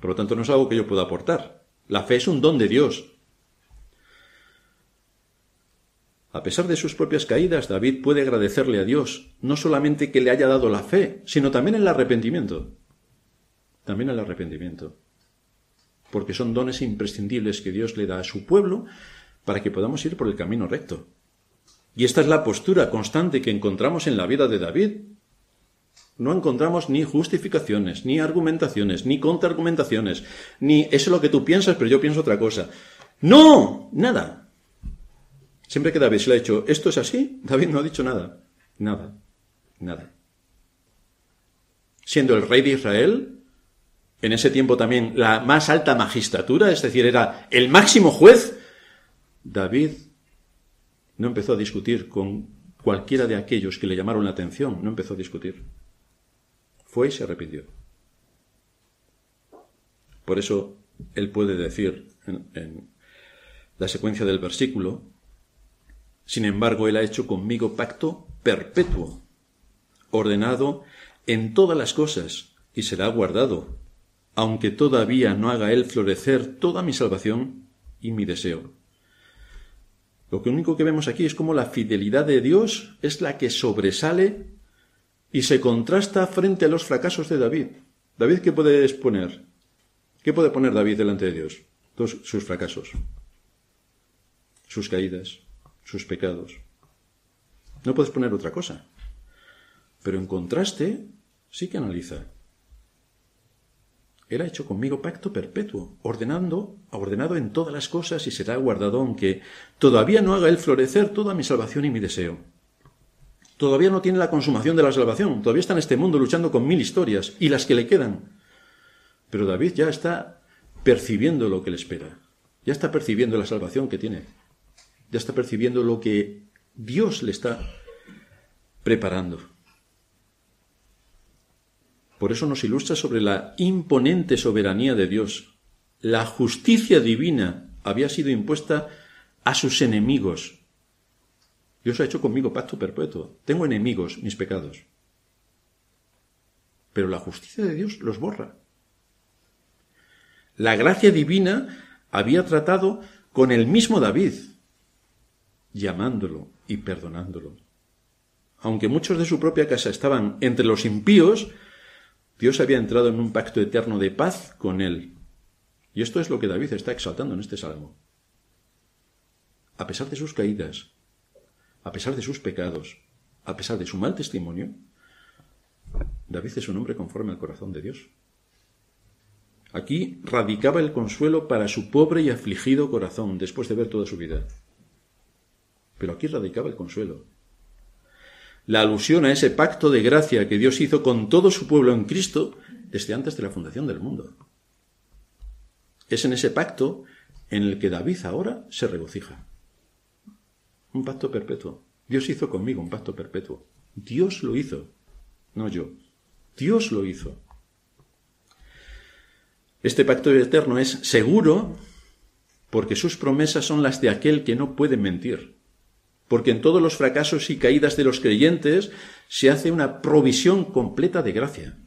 Por lo tanto, no es algo que yo pueda aportar. La fe es un don de Dios. A pesar de sus propias caídas, David puede agradecerle a Dios, no solamente que le haya dado la fe, sino también el arrepentimiento. También el arrepentimiento. Porque son dones imprescindibles que Dios le da a su pueblo para que podamos ir por el camino recto. Y esta es la postura constante que encontramos en la vida de David. No encontramos ni justificaciones, ni argumentaciones, ni contraargumentaciones, ni eso es lo que tú piensas, pero yo pienso otra cosa. No, nada. Siempre que David se le ha dicho, esto es así, David no ha dicho nada. Nada. Nada. Siendo el rey de Israel, en ese tiempo también la más alta magistratura, es decir, era el máximo juez, David no empezó a discutir con cualquiera de aquellos que le llamaron la atención, no empezó a discutir. Fue y se arrepintió. Por eso él puede decir en, en la secuencia del versículo, sin embargo, Él ha hecho conmigo pacto perpetuo, ordenado en todas las cosas, y será guardado, aunque todavía no haga Él florecer toda mi salvación y mi deseo. Lo único que vemos aquí es cómo la fidelidad de Dios es la que sobresale y se contrasta frente a los fracasos de David. David, ¿qué puede exponer? ¿Qué puede poner David delante de Dios? Sus fracasos, sus caídas, sus pecados. No puedes poner otra cosa. Pero en contraste, sí que analiza. Él ha hecho conmigo pacto perpetuo, ordenando, ordenado en todas las cosas y será guardado aunque todavía no haga él florecer toda mi salvación y mi deseo. Todavía no tiene la consumación de la salvación, todavía está en este mundo luchando con mil historias y las que le quedan. Pero David ya está percibiendo lo que le espera, ya está percibiendo la salvación que tiene ya está percibiendo lo que Dios le está preparando. Por eso nos ilustra sobre la imponente soberanía de Dios. La justicia divina había sido impuesta a sus enemigos. Dios ha hecho conmigo pacto perpetuo. Tengo enemigos, mis pecados. Pero la justicia de Dios los borra. La gracia divina había tratado con el mismo David llamándolo y perdonándolo. Aunque muchos de su propia casa estaban entre los impíos, Dios había entrado en un pacto eterno de paz con él. Y esto es lo que David está exaltando en este salmo. A pesar de sus caídas, a pesar de sus pecados, a pesar de su mal testimonio, David es un hombre conforme al corazón de Dios. Aquí radicaba el consuelo para su pobre y afligido corazón después de ver toda su vida. Pero aquí radicaba el consuelo. La alusión a ese pacto de gracia que Dios hizo con todo su pueblo en Cristo desde antes de la fundación del mundo. Es en ese pacto en el que David ahora se regocija. Un pacto perpetuo. Dios hizo conmigo un pacto perpetuo. Dios lo hizo, no yo. Dios lo hizo. Este pacto eterno es seguro porque sus promesas son las de aquel que no puede mentir. Porque en todos los fracasos y caídas de los creyentes se hace una provisión completa de gracia.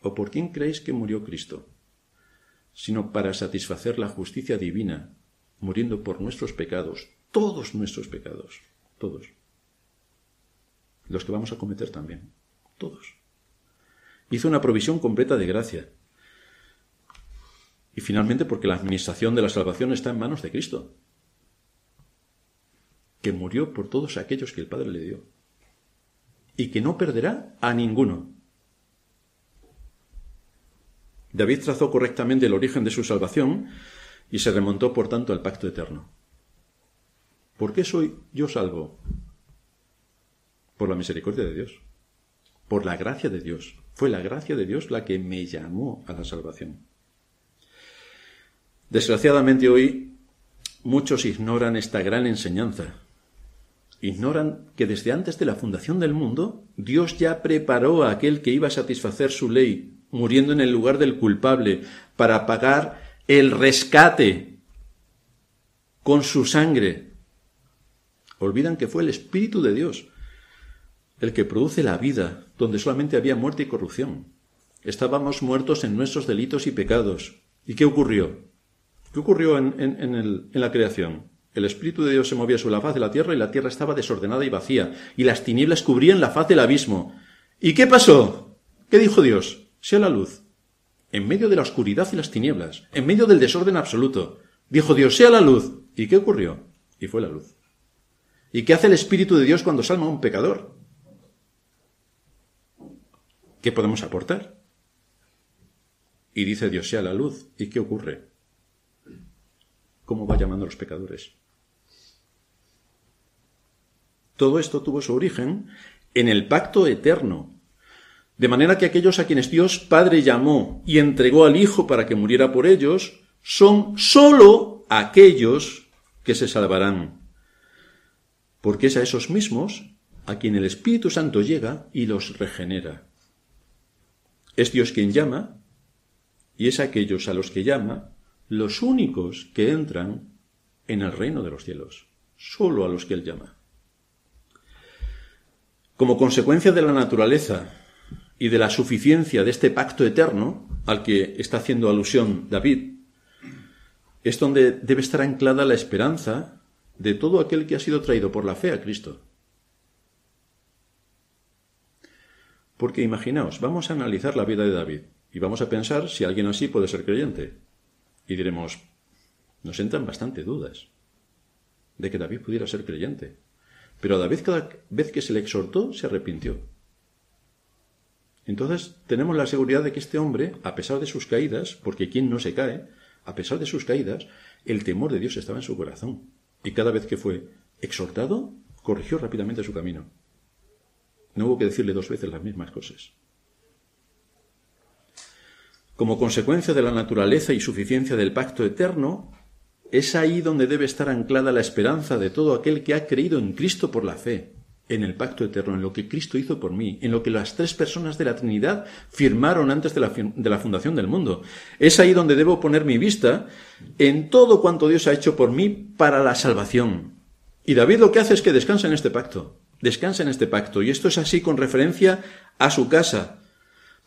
¿O por quién creéis que murió Cristo? Sino para satisfacer la justicia divina, muriendo por nuestros pecados, todos nuestros pecados, todos. Los que vamos a cometer también, todos. Hizo una provisión completa de gracia. Y finalmente porque la administración de la salvación está en manos de Cristo, que murió por todos aquellos que el Padre le dio, y que no perderá a ninguno. David trazó correctamente el origen de su salvación y se remontó, por tanto, al pacto eterno. ¿Por qué soy yo salvo? Por la misericordia de Dios, por la gracia de Dios. Fue la gracia de Dios la que me llamó a la salvación. Desgraciadamente hoy muchos ignoran esta gran enseñanza. Ignoran que desde antes de la fundación del mundo Dios ya preparó a aquel que iba a satisfacer su ley, muriendo en el lugar del culpable, para pagar el rescate con su sangre. Olvidan que fue el Espíritu de Dios el que produce la vida, donde solamente había muerte y corrupción. Estábamos muertos en nuestros delitos y pecados. ¿Y qué ocurrió? ¿Qué ocurrió en, en la creación? El Espíritu de Dios se movía sobre la faz de la tierra y la tierra estaba desordenada y vacía, y las tinieblas cubrían la faz del abismo. ¿Y qué pasó? ¿Qué dijo Dios? Sea la luz en medio de la oscuridad y las tinieblas, en medio del desorden absoluto. Dijo Dios, sea la luz. ¿Y qué ocurrió? Y fue la luz. ¿Y qué hace el Espíritu de Dios cuando salma a un pecador? ¿Qué podemos aportar? Y dice Dios, sea la luz. ¿Y qué ocurre? ¿Cómo va llamando a los pecadores? Todo esto tuvo su origen en el pacto eterno de manera que aquellos a quienes Dios Padre llamó y entregó al Hijo para que muriera por ellos, son sólo aquellos que se salvarán. Porque es a esos mismos a quien el Espíritu Santo llega y los regenera. Es Dios quien llama, y es aquellos a los que llama los únicos que entran en el reino de los cielos, sólo a los que Él llama. Como consecuencia de la naturaleza y de la suficiencia de este pacto eterno al que está haciendo alusión David, es donde debe estar anclada la esperanza de todo aquel que ha sido traído por la fe a Cristo. Porque imaginaos, vamos a analizar la vida de David y vamos a pensar si alguien así puede ser creyente. Y diremos, nos entran bastante dudas de que David pudiera ser creyente. Pero a David cada vez que se le exhortó se arrepintió. Entonces tenemos la seguridad de que este hombre, a pesar de sus caídas, porque quien no se cae, a pesar de sus caídas, el temor de Dios estaba en su corazón. Y cada vez que fue exhortado, corrigió rápidamente su camino. No hubo que decirle dos veces las mismas cosas. Como consecuencia de la naturaleza y suficiencia del pacto eterno, es ahí donde debe estar anclada la esperanza de todo aquel que ha creído en Cristo por la fe, en el pacto eterno, en lo que Cristo hizo por mí, en lo que las tres personas de la Trinidad firmaron antes de la, de la, fundación del mundo. Es ahí donde debo poner mi vista en todo cuanto Dios ha hecho por mí para la salvación. Y David lo que hace es que descansa en este pacto, descansa en este pacto. Y esto es así con referencia a su casa,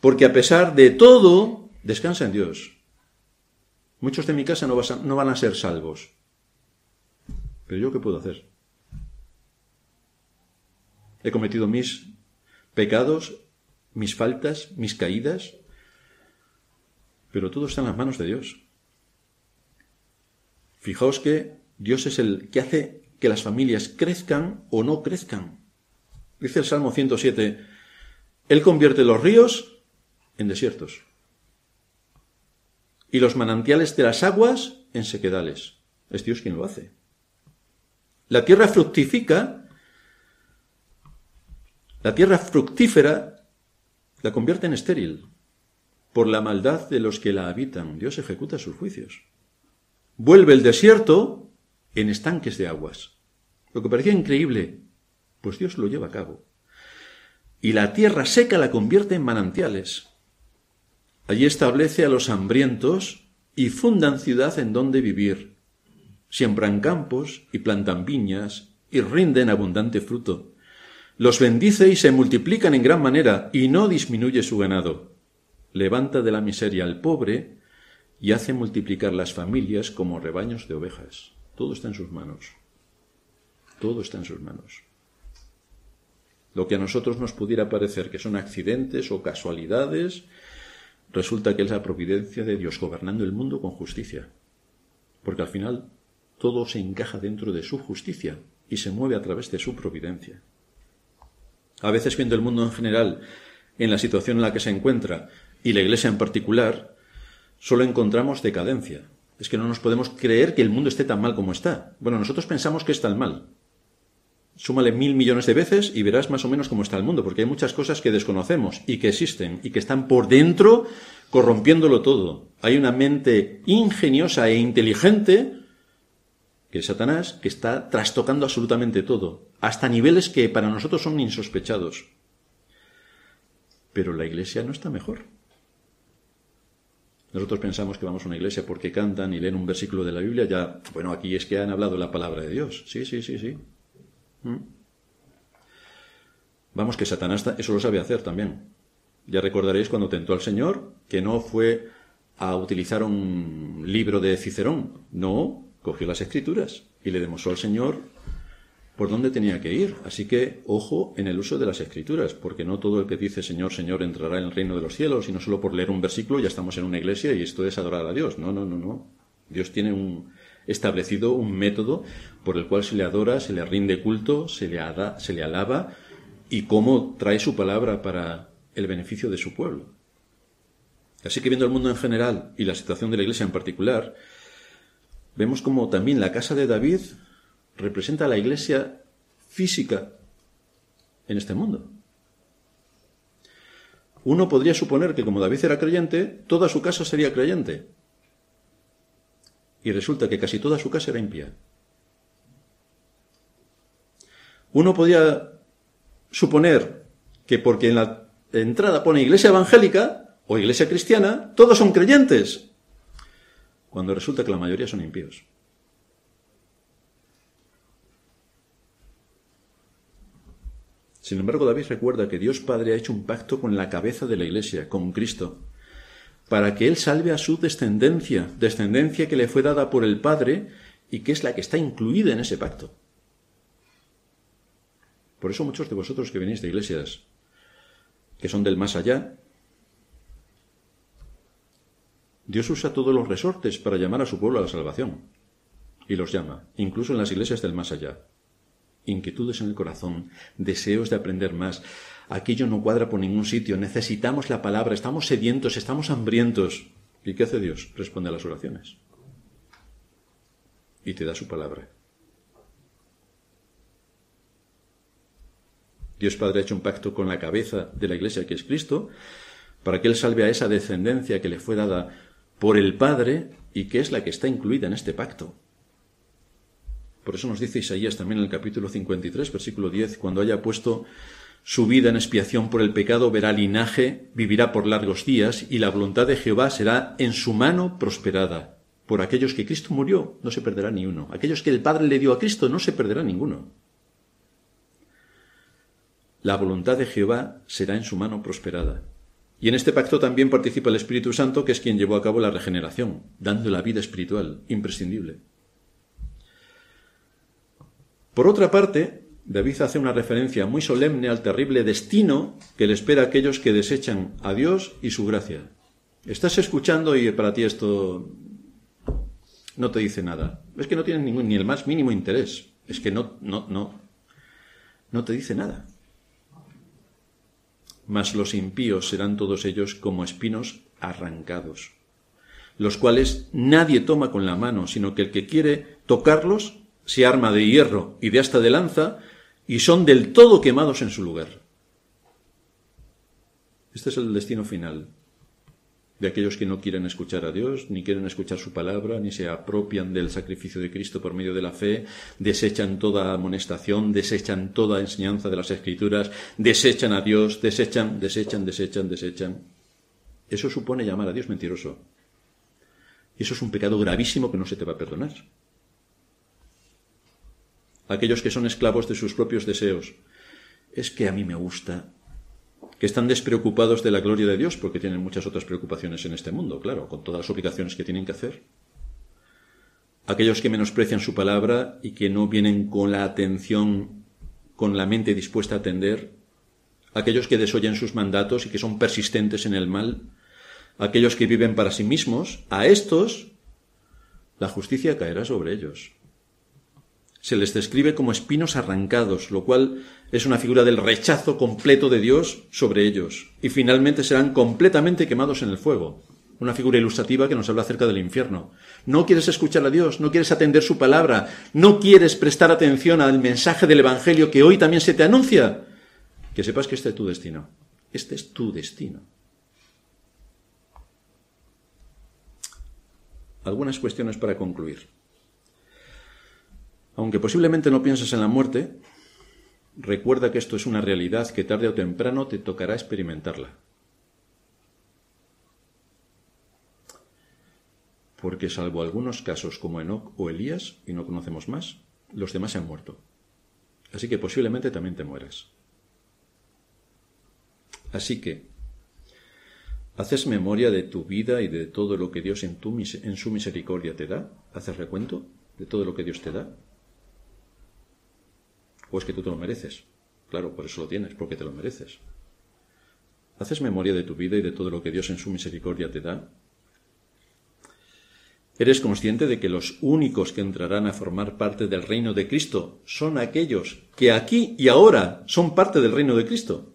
porque a pesar de todo, descansa en Dios. Muchos de mi casa no, no van a ser salvos. Pero yo qué puedo hacer? He cometido mis pecados, mis faltas, mis caídas, pero todo está en las manos de Dios. Fijaos que Dios es el que hace que las familias crezcan o no crezcan. Dice el Salmo 107, Él convierte los ríos en desiertos y los manantiales de las aguas en sequedales. Es Dios quien lo hace. La tierra fructifica la tierra fructífera la convierte en estéril por la maldad de los que la habitan. Dios ejecuta sus juicios. Vuelve el desierto en estanques de aguas. Lo que parecía increíble, pues Dios lo lleva a cabo. Y la tierra seca la convierte en manantiales. Allí establece a los hambrientos y fundan ciudad en donde vivir. Siembran campos y plantan viñas y rinden abundante fruto. Los bendice y se multiplican en gran manera y no disminuye su ganado. Levanta de la miseria al pobre y hace multiplicar las familias como rebaños de ovejas. Todo está en sus manos. Todo está en sus manos. Lo que a nosotros nos pudiera parecer que son accidentes o casualidades, resulta que es la providencia de Dios gobernando el mundo con justicia. Porque al final todo se encaja dentro de su justicia y se mueve a través de su providencia. A veces viendo el mundo en general en la situación en la que se encuentra y la Iglesia en particular, solo encontramos decadencia. Es que no nos podemos creer que el mundo esté tan mal como está. Bueno, nosotros pensamos que está mal. Súmale mil millones de veces y verás más o menos cómo está el mundo, porque hay muchas cosas que desconocemos y que existen y que están por dentro corrompiéndolo todo. Hay una mente ingeniosa e inteligente, que es Satanás, que está trastocando absolutamente todo, hasta niveles que para nosotros son insospechados. Pero la iglesia no está mejor. Nosotros pensamos que vamos a una iglesia porque cantan y leen un versículo de la Biblia, ya, bueno, aquí es que han hablado la palabra de Dios. Sí, sí, sí, sí. ¿Mm? Vamos, que Satanás eso lo sabe hacer también. Ya recordaréis cuando tentó al Señor que no fue a utilizar un libro de Cicerón, no, cogió las escrituras y le demostró al Señor por dónde tenía que ir. Así que ojo en el uso de las escrituras, porque no todo el que dice Señor, Señor entrará en el reino de los cielos, y no solo por leer un versículo ya estamos en una iglesia y esto es adorar a Dios. No, no, no, no. Dios tiene un, establecido un método por el cual se le adora, se le rinde culto, se le, alaba y cómo trae su palabra para el beneficio de su pueblo. Así que viendo el mundo en general y la situación de la iglesia en particular, vemos como también la casa de David representa la iglesia física en este mundo. Uno podría suponer que como David era creyente, toda su casa sería creyente. Y resulta que casi toda su casa era impía. Uno podría suponer que porque en la entrada pone iglesia evangélica o iglesia cristiana, todos son creyentes, cuando resulta que la mayoría son impíos. Sin embargo, David recuerda que Dios Padre ha hecho un pacto con la cabeza de la Iglesia, con Cristo, para que Él salve a su descendencia, descendencia que le fue dada por el Padre y que es la que está incluida en ese pacto. Por eso muchos de vosotros que venís de iglesias que son del más allá, Dios usa todos los resortes para llamar a su pueblo a la salvación. Y los llama, incluso en las iglesias del más allá inquietudes en el corazón, deseos de aprender más. Aquello no cuadra por ningún sitio, necesitamos la palabra, estamos sedientos, estamos hambrientos. ¿Y qué hace Dios? Responde a las oraciones. Y te da su palabra. Dios Padre ha hecho un pacto con la cabeza de la iglesia que es Cristo, para que Él salve a esa descendencia que le fue dada por el Padre y que es la que está incluida en este pacto. Por eso nos dice Isaías también en el capítulo 53, versículo 10, cuando haya puesto su vida en expiación por el pecado, verá linaje, vivirá por largos días, y la voluntad de Jehová será en su mano prosperada. Por aquellos que Cristo murió, no se perderá ni uno. Aquellos que el Padre le dio a Cristo, no se perderá ninguno. La voluntad de Jehová será en su mano prosperada. Y en este pacto también participa el Espíritu Santo, que es quien llevó a cabo la regeneración, dando la vida espiritual, imprescindible. Por otra parte, David hace una referencia muy solemne al terrible destino que le espera a aquellos que desechan a Dios y su gracia. Estás escuchando y para ti esto no te dice nada. Es que no tienes ni el más mínimo interés. Es que no, no, no, no te dice nada. Mas los impíos serán todos ellos como espinos arrancados, los cuales nadie toma con la mano, sino que el que quiere tocarlos se arma de hierro y de asta de lanza, y son del todo quemados en su lugar. Este es el destino final de aquellos que no quieren escuchar a Dios, ni quieren escuchar su palabra, ni se apropian del sacrificio de Cristo por medio de la fe, desechan toda amonestación, desechan toda enseñanza de las Escrituras, desechan a Dios, desechan, desechan, desechan, desechan. Eso supone llamar a Dios mentiroso. Y eso es un pecado gravísimo que no se te va a perdonar. Aquellos que son esclavos de sus propios deseos. Es que a mí me gusta. Que están despreocupados de la gloria de Dios porque tienen muchas otras preocupaciones en este mundo, claro, con todas las obligaciones que tienen que hacer. Aquellos que menosprecian su palabra y que no vienen con la atención, con la mente dispuesta a atender. Aquellos que desoyen sus mandatos y que son persistentes en el mal aquellos que viven para sí mismos, a estos la justicia caerá sobre ellos. Se les describe como espinos arrancados, lo cual es una figura del rechazo completo de Dios sobre ellos, y finalmente serán completamente quemados en el fuego. Una figura ilustrativa que nos habla acerca del infierno. No quieres escuchar a Dios, no quieres atender su palabra, no quieres prestar atención al mensaje del Evangelio que hoy también se te anuncia. Que sepas que este es tu destino. Este es tu destino. algunas cuestiones para concluir. Aunque posiblemente no pienses en la muerte, recuerda que esto es una realidad que tarde o temprano te tocará experimentarla. Porque salvo algunos casos como Enoch o Elías, y no conocemos más, los demás se han muerto. Así que posiblemente también te mueras. Así que, ¿Haces memoria de tu vida y de todo lo que Dios en, tu, en su misericordia te da? ¿Haces recuento de todo lo que Dios te da? ¿O es que tú te lo mereces? Claro, por eso lo tienes, porque te lo mereces. ¿Haces memoria de tu vida y de todo lo que Dios en su misericordia te da? ¿Eres consciente de que los únicos que entrarán a formar parte del reino de Cristo son aquellos que aquí y ahora son parte del reino de Cristo?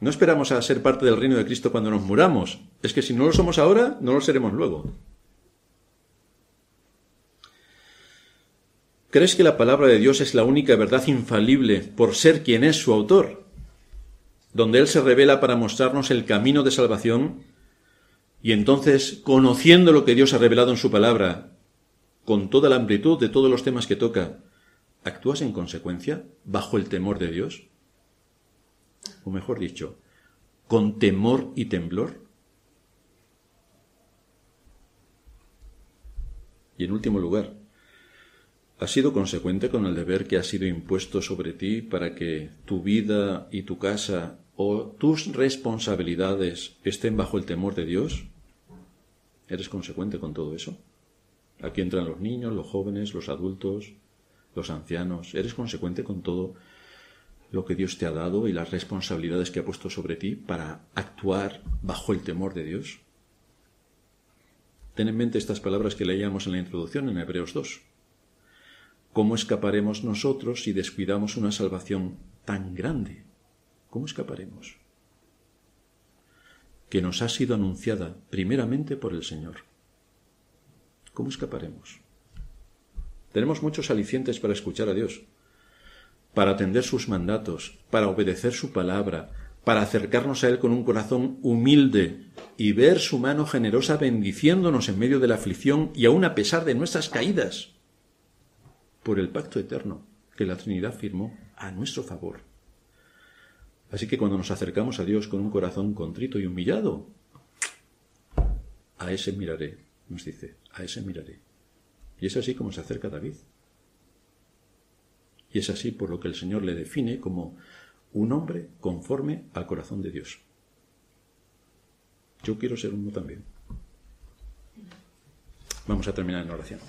No esperamos a ser parte del reino de Cristo cuando nos muramos. Es que si no lo somos ahora, no lo seremos luego. ¿Crees que la palabra de Dios es la única verdad infalible por ser quien es su autor? Donde Él se revela para mostrarnos el camino de salvación y entonces, conociendo lo que Dios ha revelado en su palabra, con toda la amplitud de todos los temas que toca, ¿actúas en consecuencia bajo el temor de Dios? o mejor dicho, con temor y temblor? Y en último lugar, ¿has sido consecuente con el deber que ha sido impuesto sobre ti para que tu vida y tu casa o tus responsabilidades estén bajo el temor de Dios? ¿Eres consecuente con todo eso? Aquí entran los niños, los jóvenes, los adultos, los ancianos. ¿Eres consecuente con todo lo que Dios te ha dado y las responsabilidades que ha puesto sobre ti para actuar bajo el temor de Dios? Ten en mente estas palabras que leíamos en la introducción en Hebreos 2. ¿Cómo escaparemos nosotros si descuidamos una salvación tan grande? ¿Cómo escaparemos? Que nos ha sido anunciada primeramente por el Señor. ¿Cómo escaparemos? Tenemos muchos alicientes para escuchar a Dios para atender sus mandatos, para obedecer su palabra, para acercarnos a Él con un corazón humilde y ver su mano generosa bendiciéndonos en medio de la aflicción y aun a pesar de nuestras caídas, por el pacto eterno que la Trinidad firmó a nuestro favor. Así que cuando nos acercamos a Dios con un corazón contrito y humillado, a ese miraré, nos dice, a ese miraré. Y es así como se acerca David. Y es así por lo que el Señor le define como un hombre conforme al corazón de Dios. Yo quiero ser uno también. Vamos a terminar en oración.